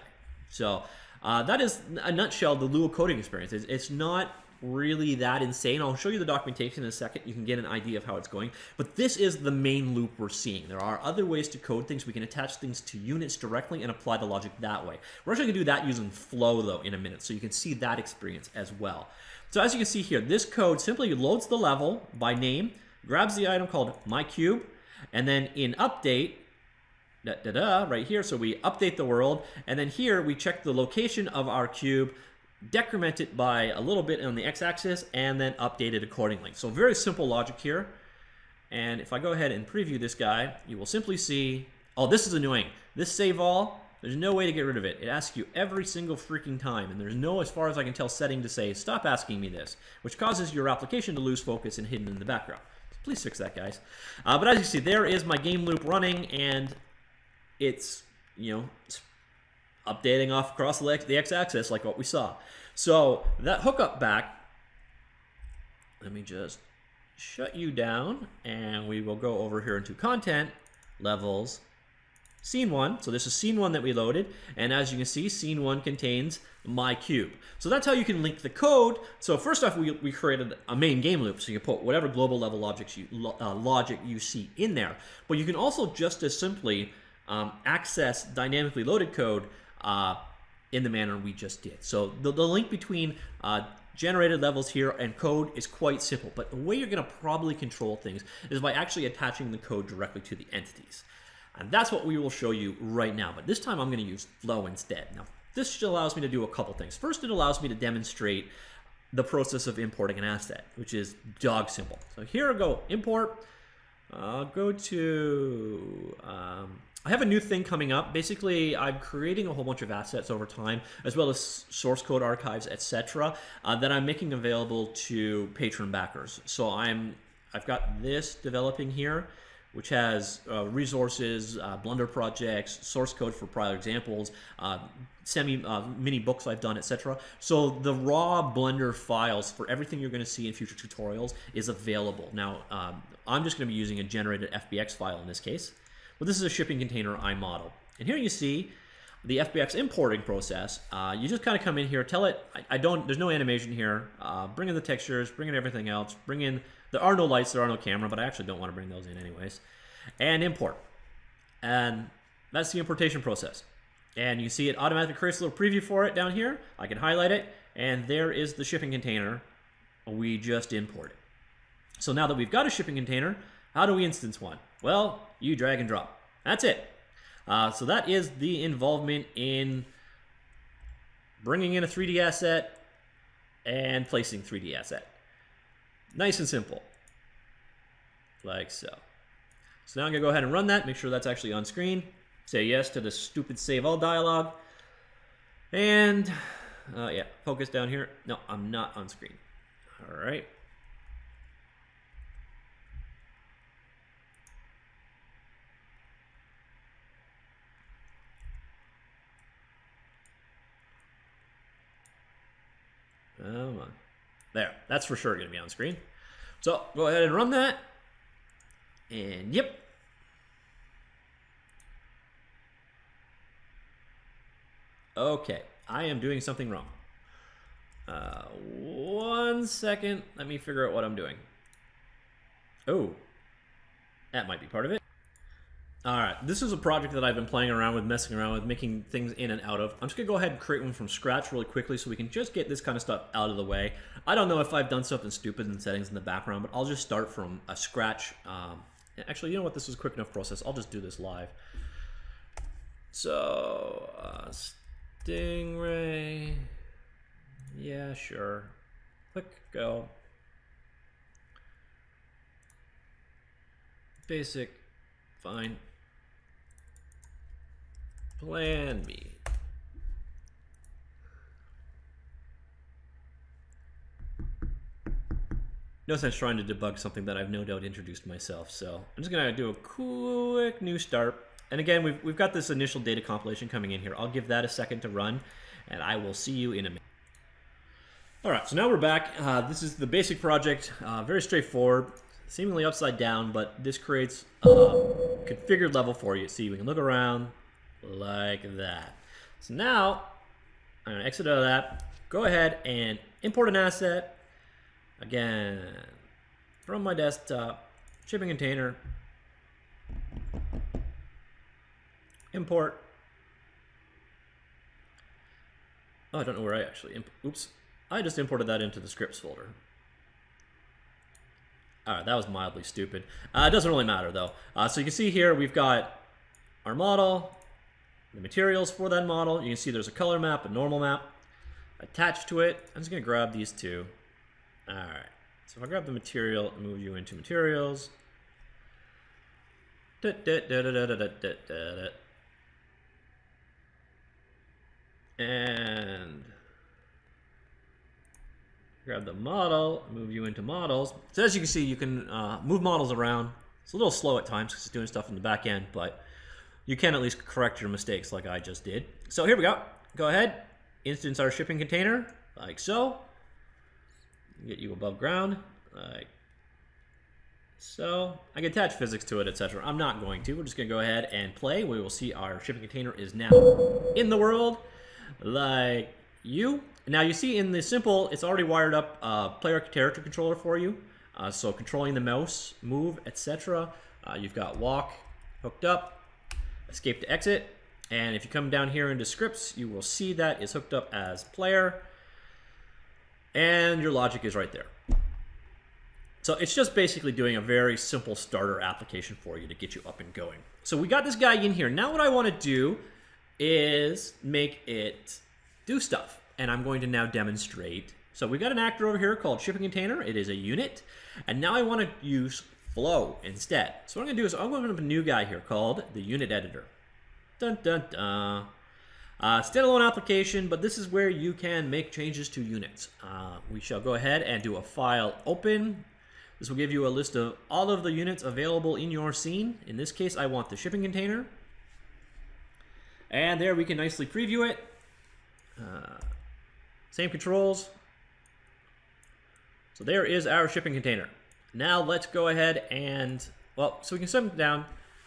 So uh, that is a nutshell the Lua coding experience. It's, it's, not really that insane. I'll show you the documentation in a second. You can get an idea of how it's going. But this is the main loop we're seeing. There are other ways to code things. We can attach things to units directly and apply the logic that way. We're actually going to do that using Flow though in a minute, so you can see that experience as well. So as you can see here, this code simply loads the level by name, grabs the item called my cube, and then in update, da, da, da, right here, so we update the world, and then here we check the location of our cube, decrement it by a little bit on the x-axis, and then update it accordingly. So very simple logic here. And if I go ahead and preview this guy, you will simply see, oh, this is annoying. This save all there's no way to get rid of it. It asks you every single freaking time, and there's no, as far as I can tell, setting to say, stop asking me this, which causes your application to lose focus and hidden in the background. Please fix that, guys. Uh, but as you see, there is my game loop running, and it's, you know, it's updating off across the x-axis like what we saw. So that hookup back, let me just shut you down, and we will go over here into content, levels, scene one. So this is scene one that we loaded. And as you can see, scene one contains my cube. So that's how you can link the code. So first off, we, we created a main game loop. So you put whatever global level objects you, uh, logic you see in there. But you can also just as simply um, access dynamically loaded code uh, in the manner we just did. So the, the link between uh, generated levels here and code is quite simple. But the way you're going to probably control things is by actually attaching the code directly to the entities. And that's what we will show you right now. But this time I'm going to use flow instead. Now, this allows me to do a couple things. First, it allows me to demonstrate the process of importing an asset, which is dog simple. So here I go, import. I'll go to, um, I have a new thing coming up. Basically, I'm creating a whole bunch of assets over time, as well as source code archives, etc., uh, that I'm making available to Patreon backers. So I'm, I've got this developing here which has uh, resources, uh, Blender projects, source code for prior examples, uh, semi uh, mini books I've done, etc. So the raw Blender files for everything you're going to see in future tutorials is available. Now, um, I'm just going to be using a generated FBX file in this case, but this is a shipping container I model. And here you see the FBX importing process. Uh, you just kind of come in here, tell it, I, I don't, there's no animation here, uh, bring in the textures, bring in everything else, bring in there are no lights, there are no camera, but I actually don't want to bring those in anyways. And import. And that's the importation process. And you see it automatically creates a little preview for it down here. I can highlight it, and there is the shipping container we just imported. So now that we've got a shipping container, how do we instance one? Well, you drag and drop. That's it. Uh, so that is the involvement in bringing in a 3D asset and placing 3D asset. Nice and simple. Like so. So now I'm gonna go ahead and run that, make sure that's actually on screen. Say yes to the stupid save all dialog. And uh, yeah, focus down here. No, I'm not on screen. All right. Come on. There, that's for sure going to be on screen. So go ahead and run that. And yep. Okay, I am doing something wrong. Uh, one second. Let me figure out what I'm doing. Oh, that might be part of it. All right, this is a project that I've been playing around with, messing around with, making things in and out of. I'm just gonna go ahead and create one from scratch really quickly so we can just get this kind of stuff out of the way. I don't know if I've done something stupid in settings in the background, but I'll just start from a scratch. Um, actually, you know what? This is a quick enough process. I'll just do this live. So, uh, Stingray. Yeah, sure. Click, go. Basic, fine. Plan B. No sense trying to debug something that I've no doubt introduced myself. So I'm just gonna do a quick new start. And again, we've, we've got this initial data compilation coming in here. I'll give that a second to run, and I will see you in a minute. All right, so now we're back. Uh, this is the basic project, uh, very straightforward, seemingly upside down, but this creates a configured level for you. See, we can look around, like that. So now, I'm gonna exit out of that, go ahead and import an asset, again, from my desktop, shipping container, import, oh, I don't know where I actually, oops, I just imported that into the scripts folder. Alright, that was mildly stupid. Uh, it doesn't really matter though. Uh, so you can see here we've got our model, the materials for that model. You can see there's a color map, a normal map attached to it. I'm just going to grab these two. All right. So if I grab the material and move you into materials. Da, da, da, and grab the model, move you into models. So as you can see, you can uh, move models around. It's a little slow at times because it's doing stuff in the back end, but you can at least correct your mistakes like I just did. So here we go. Go ahead, instance our shipping container, like so. Get you above ground, like so. I can attach physics to it, etc. I'm not going to. We're just going to go ahead and play. We will see our shipping container is now in the world, like you. Now you see in the simple, it's already wired up uh, player character controller for you. Uh, so controlling the mouse, move, etc. Uh, you've got walk hooked up escape to exit. And if you come down here into scripts, you will see that is hooked up as player. And your logic is right there. So it's just basically doing a very simple starter application for you to get you up and going. So we got this guy in here. Now what I want to do is make it do stuff. And I'm going to now demonstrate. So we got an actor over here called shipping container. It is a unit. And now I want to use flow instead. So what I'm going to do is I'm going to open up a new guy here called the unit editor. Dun dun dun. Uh, standalone application, but this is where you can make changes to units. Uh, we shall go ahead and do a file open. This will give you a list of all of the units available in your scene. In this case, I want the shipping container. And there we can nicely preview it. Uh, same controls. So there is our shipping container. Now let's go ahead and, well, so we can them down.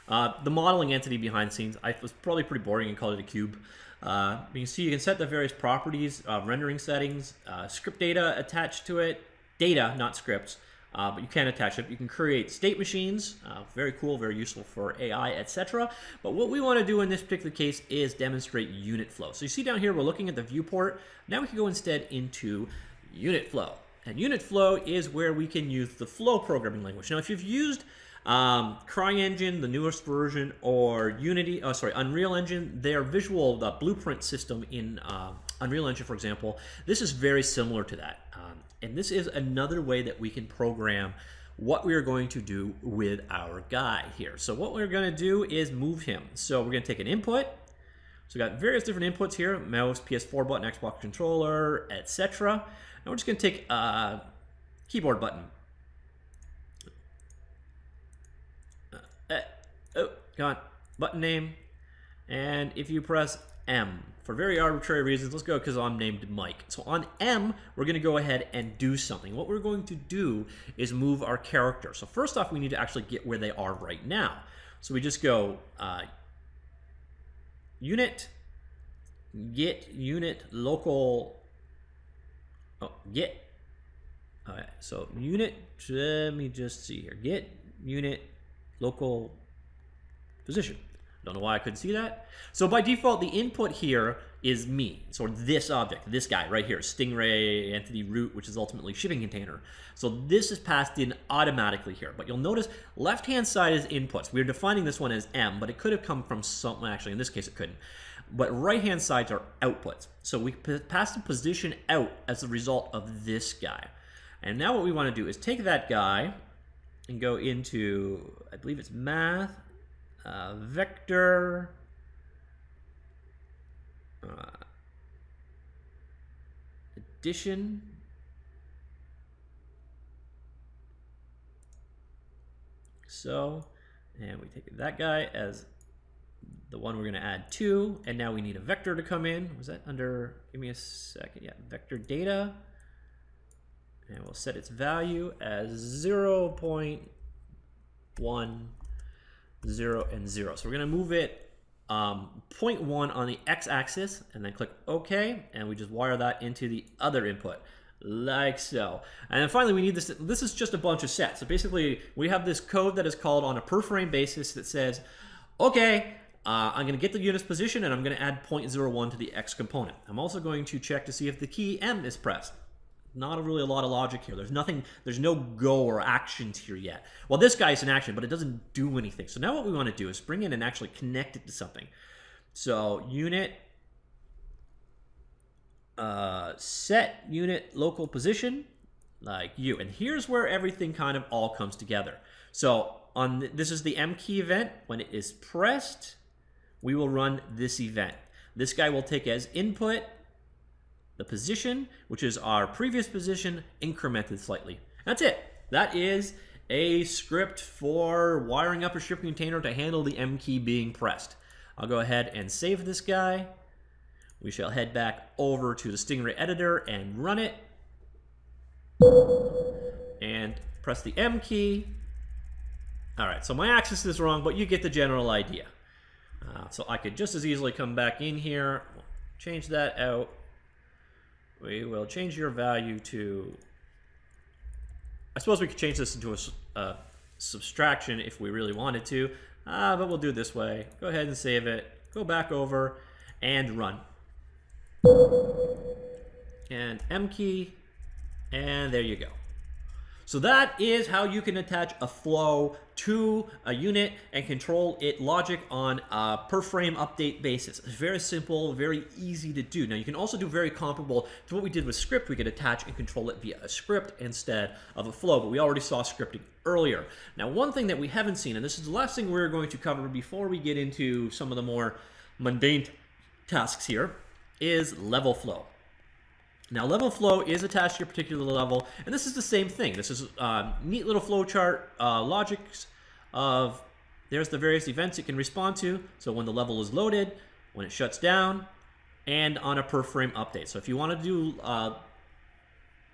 Uh, the modeling entity behind scenes, I was probably pretty boring and called it a cube. Uh, you can see you can set the various properties, uh, rendering settings, uh, script data attached to it, data, not scripts, uh, but you can attach it. You can create state machines, uh, very cool, very useful for AI, etc. But what we want to do in this particular case is demonstrate unit flow. So you see down here, we're looking at the viewport. Now we can go instead into unit flow. And unit flow is where we can use the flow programming language. Now, if you've used um, CryEngine, the newest version, or Unity, oh, sorry, Unreal Engine, their visual the blueprint system in uh, Unreal Engine, for example, this is very similar to that. Um, and this is another way that we can program what we are going to do with our guy here. So what we're going to do is move him. So we're going to take an input. So we got various different inputs here, mouse, PS4 button, Xbox controller, etc. And we're just going to take a keyboard button. Uh, uh, oh, come on. Button name. And if you press M, for very arbitrary reasons, let's go because I'm named Mike. So on M, we're going to go ahead and do something. What we're going to do is move our character. So first off, we need to actually get where they are right now. So we just go uh, unit, get unit local, oh, get, all right, so unit, let me just see here, get unit local position. Don't know why I couldn't see that. So by default, the input here is me. So this object, this guy right here, Stingray entity root, which is ultimately shipping container. So this is passed in automatically here. But you'll notice left-hand side is inputs. We're defining this one as M, but it could have come from something, actually in this case it couldn't. But right-hand sides are outputs. So we pass the position out as a result of this guy. And now what we want to do is take that guy and go into, I believe it's math, uh, vector uh, addition so and we take that guy as the one we're going to add to and now we need a vector to come in was that under give me a second yeah vector data and we'll set its value as 0 0.1 0, and 0. So we're going to move it um, 0.1 on the x-axis and then click OK and we just wire that into the other input like so. And then finally we need this, this is just a bunch of sets. So basically we have this code that is called on a per frame basis that says, okay, uh, I'm going to get the unit's position and I'm going to add 0.01 to the x component. I'm also going to check to see if the key M is pressed not really a lot of logic here. There's nothing, there's no go or actions here yet. Well, this guy's an action, but it doesn't do anything. So now what we want to do is bring in and actually connect it to something. So unit uh, set unit local position like you. And here's where everything kind of all comes together. So on this is the M key event. When it is pressed, we will run this event. This guy will take as input the position, which is our previous position, incremented slightly. That's it. That is a script for wiring up a shipping container to handle the M key being pressed. I'll go ahead and save this guy. We shall head back over to the Stingray editor and run it. And press the M key. All right, so my axis is wrong, but you get the general idea. Uh, so I could just as easily come back in here, change that out, we will change your value to, I suppose we could change this into a, a subtraction if we really wanted to, uh, but we'll do it this way. Go ahead and save it, go back over and run. And M key, and there you go. So that is how you can attach a flow to a unit and control it logic on a per frame update basis. It's very simple, very easy to do. Now you can also do very comparable to what we did with script. We could attach and control it via a script instead of a flow, but we already saw scripting earlier. Now one thing that we haven't seen, and this is the last thing we're going to cover before we get into some of the more mundane tasks here, is level flow. Now, level flow is attached to your particular level, and this is the same thing. This is a uh, neat little flowchart uh, logics of there's the various events it can respond to. So when the level is loaded, when it shuts down, and on a per frame update. So if you want to do uh,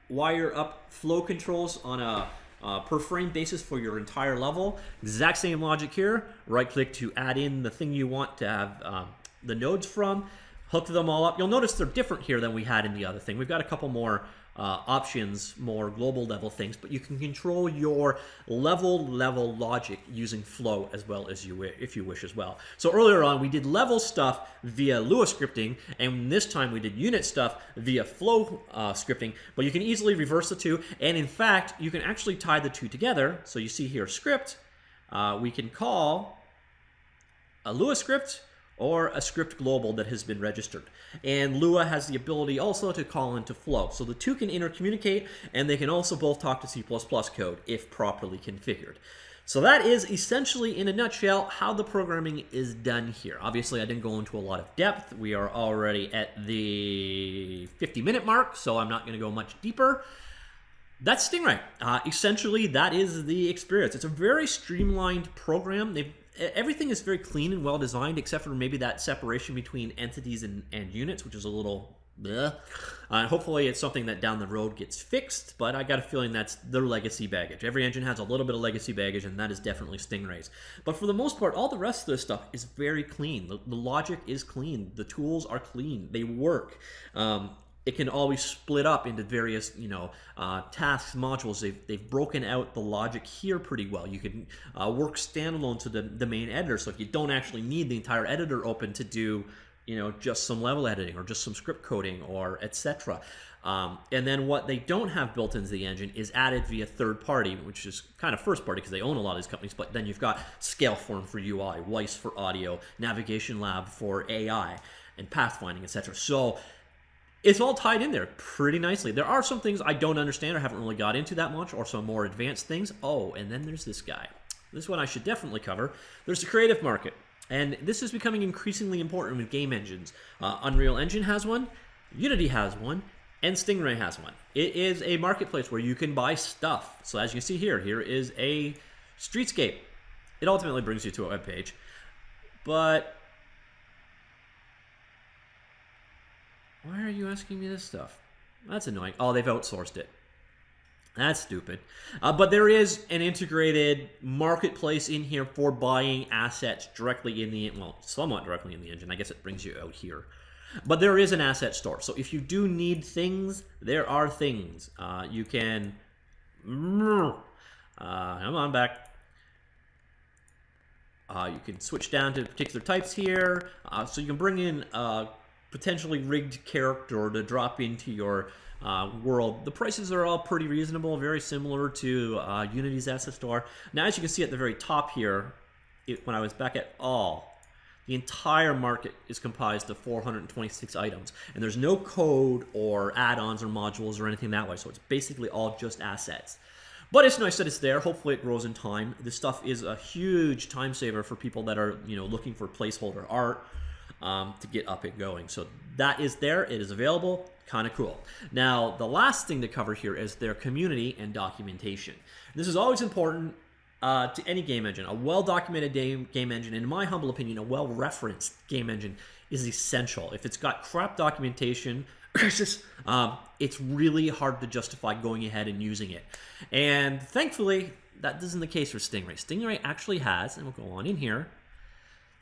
wire up flow controls on a uh, per frame basis for your entire level, exact same logic here. Right click to add in the thing you want to have um, the nodes from hook them all up. You'll notice they're different here than we had in the other thing. We've got a couple more uh, options, more global level things, but you can control your level level logic using flow as well as you if you wish as well. So earlier on we did level stuff via Lua scripting, and this time we did unit stuff via flow uh, scripting, but you can easily reverse the two, and in fact you can actually tie the two together. So you see here script, uh, we can call a Lua script or a script global that has been registered. And Lua has the ability also to call into Flow. So the two can intercommunicate and they can also both talk to C++ code if properly configured. So that is essentially, in a nutshell, how the programming is done here. Obviously, I didn't go into a lot of depth. We are already at the 50-minute mark, so I'm not going to go much deeper. That's Stingray. Uh, essentially, that is the experience. It's a very streamlined program. They've everything is very clean and well designed, except for maybe that separation between entities and, and units, which is a little bleh. Uh, hopefully, it's something that down the road gets fixed, but I got a feeling that's their legacy baggage. Every engine has a little bit of legacy baggage, and that is definitely Stingray's. But for the most part, all the rest of this stuff is very clean. The, the logic is clean. The tools are clean. They work. Um, it can always split up into various, you know, uh, tasks, modules. They've, they've broken out the logic here pretty well. You can uh, work standalone to the, the main editor. So if you don't actually need the entire editor open to do, you know, just some level editing or just some script coding or etc. Um, and then what they don't have built into the engine is added via third party, which is kind of first party because they own a lot of these companies. But then you've got Scaleform for UI, Wwise for audio, Navigation Lab for AI, and pathfinding, etc. So it's all tied in there pretty nicely. There are some things I don't understand or haven't really got into that much, or some more advanced things. Oh, and then there's this guy. This one I should definitely cover. There's the creative market. And this is becoming increasingly important with game engines. Uh, Unreal Engine has one, Unity has one, and Stingray has one. It is a marketplace where you can buy stuff. So as you can see here, here is a streetscape. It ultimately brings you to a web page. But Why are you asking me this stuff? That's annoying. Oh, they've outsourced it. That's stupid. Uh, but there is an integrated marketplace in here for buying assets directly in the, well, somewhat directly in the engine. I guess it brings you out here. But there is an asset store. So if you do need things, there are things. Uh, you can, uh, come on back. Uh, you can switch down to particular types here. Uh, so you can bring in uh, potentially rigged character to drop into your uh, world. The prices are all pretty reasonable, very similar to uh, Unity's asset store. Now, as you can see at the very top here, it, when I was back at all, the entire market is comprised of 426 items, and there's no code or add-ons or modules or anything that way, so it's basically all just assets. But it's nice that it's there. Hopefully it grows in time. This stuff is a huge time saver for people that are, you know, looking for placeholder art um, to get up and going. So that is there. It is available. Kind of cool. Now, the last thing to cover here is their community and documentation. This is always important uh, to any game engine. A well-documented game, game engine, in my humble opinion, a well-referenced game engine is essential. If it's got crap documentation, it's just um, it's really hard to justify going ahead and using it. And thankfully, that isn't the case for Stingray. Stingray actually has, and we'll go on in here,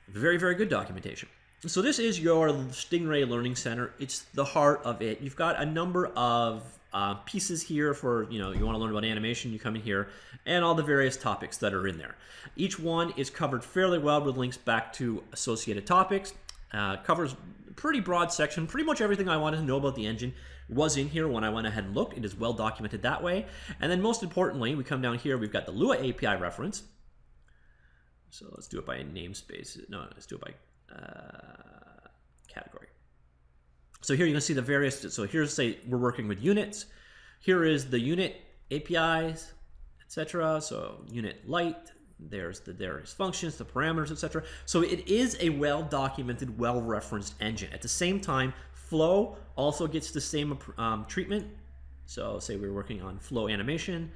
very, very good documentation. So this is your Stingray Learning Center. It's the heart of it. You've got a number of uh, pieces here for, you know, you want to learn about animation, you come in here, and all the various topics that are in there. Each one is covered fairly well with links back to associated topics. Uh, covers pretty broad section. Pretty much everything I wanted to know about the engine was in here when I went ahead and looked. It is well documented that way. And then most importantly, we come down here, we've got the Lua API reference. So let's do it by namespace. No, let's do it by uh, category. So here you can see the various, so here's say we're working with units. Here is the unit APIs, etc. So unit light, there's the various functions, the parameters, etc. So it is a well-documented, well-referenced engine. At the same time, Flow also gets the same um, treatment. So say we're working on flow animation,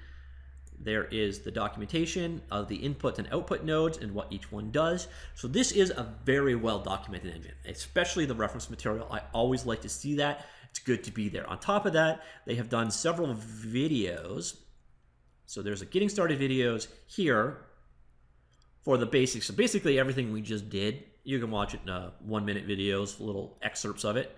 there is the documentation of the input and output nodes and what each one does. So this is a very well documented engine, especially the reference material. I always like to see that. It's good to be there. On top of that, they have done several videos. So there's a getting started videos here for the basics. So basically everything we just did, you can watch it in uh, one minute videos, little excerpts of it.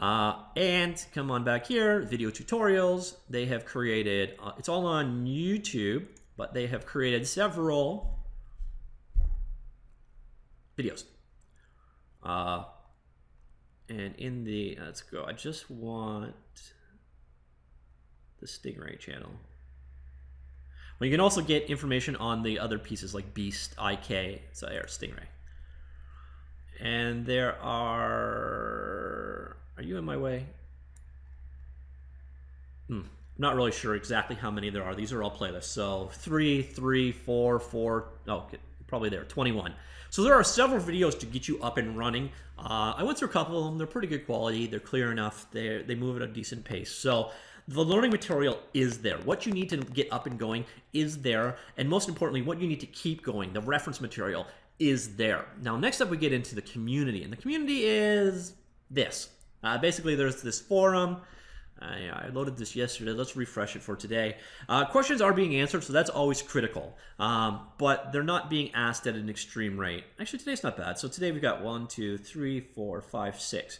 Uh, and come on back here, video tutorials. They have created, uh, it's all on YouTube, but they have created several videos. Uh, and in the, let's go, I just want the Stingray channel. Well, you can also get information on the other pieces like Beast, IK, so Stingray. And there are. Are you in my way? Hmm. Not really sure exactly how many there are. These are all playlists. So three, three, four, four. Oh, probably there. 21. So there are several videos to get you up and running. Uh, I went through a couple of them. They're pretty good quality. They're clear enough. They they move at a decent pace. So the learning material is there. What you need to get up and going is there. And most importantly, what you need to keep going, the reference material is there. Now, next up, we get into the community. And the community is this. Uh, basically, there's this forum. I, I, loaded this yesterday. Let's refresh it for today. Uh, questions are being answered, so that's always critical. Um, but they're not being asked at an extreme rate. Actually, today's not bad. So today we've got one, two, three, four, five, six.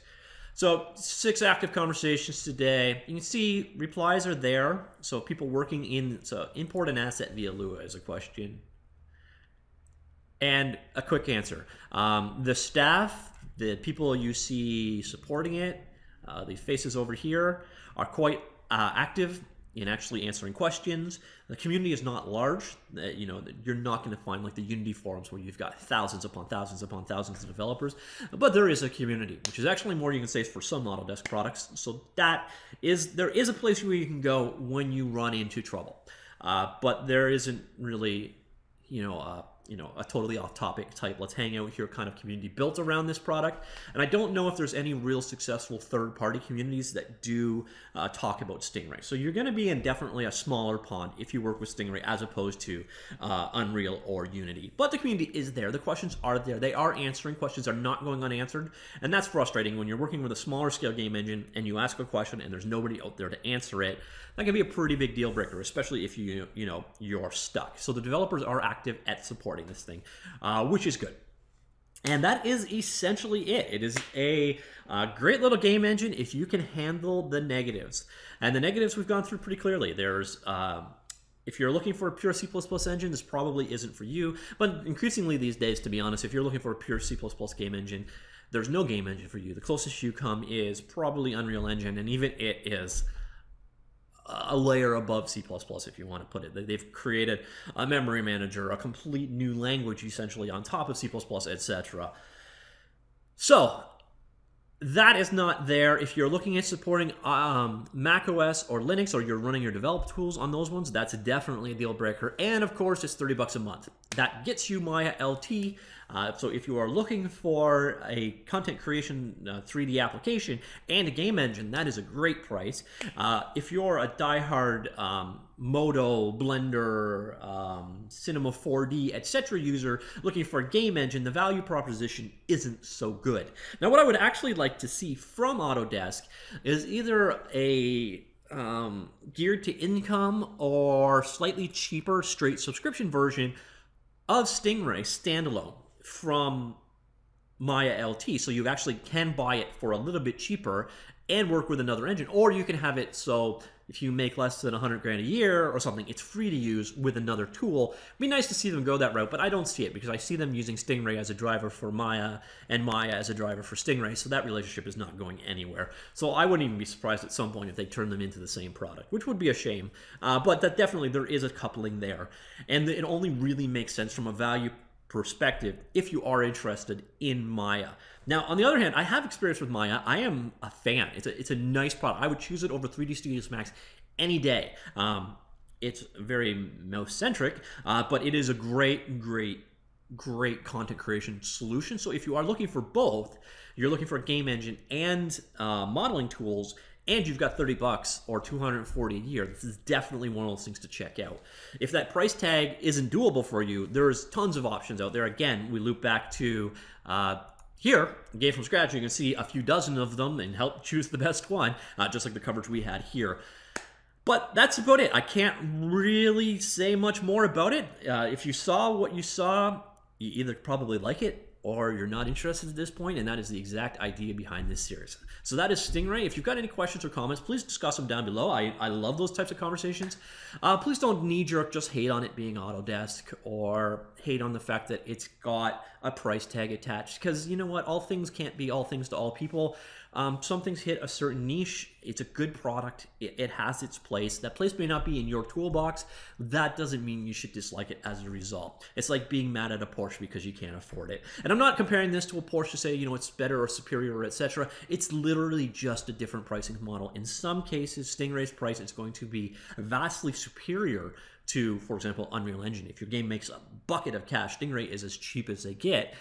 So six active conversations today. You can see replies are there. So people working in so import an asset via Lua is a question. And a quick answer. Um, the staff, the people you see supporting it, uh, the faces over here are quite uh, active in actually answering questions. The community is not large. Uh, you know, you're not going to find like the Unity forums where you've got thousands upon thousands upon thousands of developers, but there is a community, which is actually more you can say for some Autodesk products. So that is there is a place where you can go when you run into trouble, uh, but there isn't really, you know. Uh, you know, a totally off topic type, let's hang out here kind of community built around this product. And I don't know if there's any real successful third party communities that do uh, talk about Stingray. So you're going to be in definitely a smaller pond if you work with Stingray as opposed to uh, Unreal or Unity. But the community is there. The questions are there. They are answering. Questions are not going unanswered. And that's frustrating when you're working with a smaller scale game engine and you ask a question and there's nobody out there to answer it. That can be a pretty big deal breaker, especially if you, you know, you're stuck. So the developers are active at support this thing, uh, which is good. And that is essentially it. It is a uh, great little game engine if you can handle the negatives. And the negatives we've gone through pretty clearly. There's uh, if you're looking for a pure C++ engine, this probably isn't for you. But increasingly these days, to be honest, if you're looking for a pure C++ game engine, there's no game engine for you. The closest you come is probably Unreal Engine, and even it is a layer above C++, if you want to put it. They've created a memory manager, a complete new language essentially on top of C++, etc. So that is not there. If you're looking at supporting um, Mac OS or Linux, or you're running your develop tools on those ones, that's definitely a deal breaker. And of course, it's 30 bucks a month. That gets you Maya LT. Uh, so if you are looking for a content creation uh, 3D application and a game engine, that is a great price. Uh, if you're a diehard um, Modo, Blender, um, Cinema 4D, etc. user looking for a game engine, the value proposition isn't so good. Now, what I would actually like to see from Autodesk is either a um, geared to income or slightly cheaper straight subscription version of Stingray standalone from Maya LT. So you actually can buy it for a little bit cheaper and work with another engine. Or you can have it so if you make less than 100 grand a year or something, it's free to use with another tool. It'd be nice to see them go that route, but I don't see it because I see them using Stingray as a driver for Maya and Maya as a driver for Stingray, so that relationship is not going anywhere. So I wouldn't even be surprised at some point if they turn them into the same product, which would be a shame. Uh, but that definitely there is a coupling there, and it only really makes sense from a value perspective if you are interested in Maya. Now, on the other hand, I have experience with Maya. I am a fan. It's a, it's a nice product. I would choose it over 3D Studios Max any day. Um, it's very mouse-centric, uh, but it is a great, great, great content creation solution. So if you are looking for both, you're looking for a game engine and uh, modeling tools, and you've got 30 bucks or 240 a year, this is definitely one of those things to check out. If that price tag isn't doable for you, there's tons of options out there. Again, we loop back to uh, here, game from scratch, you can see a few dozen of them and help choose the best one, uh, just like the coverage we had here. But that's about it. I can't really say much more about it. Uh, if you saw what you saw, you either probably like it or you're not interested at this point, and that is the exact idea behind this series. So that is Stingray. If you've got any questions or comments, please discuss them down below. I, I love those types of conversations. Uh, please don't knee-jerk just hate on it being Autodesk or hate on the fact that it's got a price tag attached because you know what? All things can't be all things to all people. Um, some things hit a certain niche. It's a good product. It, it, has its place. That place may not be in your toolbox. That doesn't mean you should dislike it as a result. It's like being mad at a Porsche because you can't afford it. And I'm not comparing this to a Porsche to say, you know, it's better or superior or etc. It's literally just a different pricing model. In some cases, Stingray's price is going to be vastly superior to, for example, Unreal Engine. If your game makes a bucket of cash, Stingray is as cheap as they get.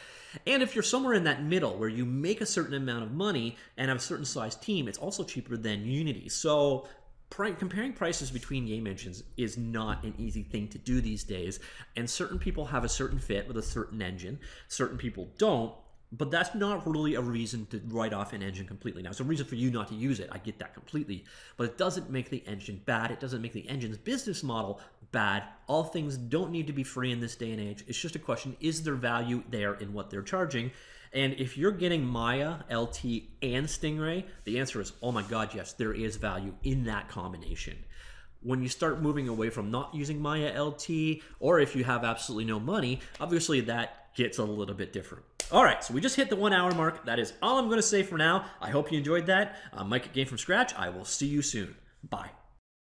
And if you're somewhere in that middle where you make a certain amount of money and have a certain size team, it's also cheaper than Unity. So comparing prices between game engines is not an easy thing to do these days. And certain people have a certain fit with a certain engine, certain people don't. But that's not really a reason to write off an engine completely. Now, it's a reason for you not to use it. I get that completely. But it doesn't make the engine bad. It doesn't make the engine's business model bad. All things don't need to be free in this day and age. It's just a question is there value there in what they're charging? And if you're getting Maya, LT, and Stingray, the answer is oh my God, yes, there is value in that combination when you start moving away from not using Maya LT, or if you have absolutely no money, obviously that gets a little bit different. All right, so we just hit the one hour mark. That is all I'm going to say for now. I hope you enjoyed that. Uh, Mike at Game from Scratch. I will see you soon. Bye.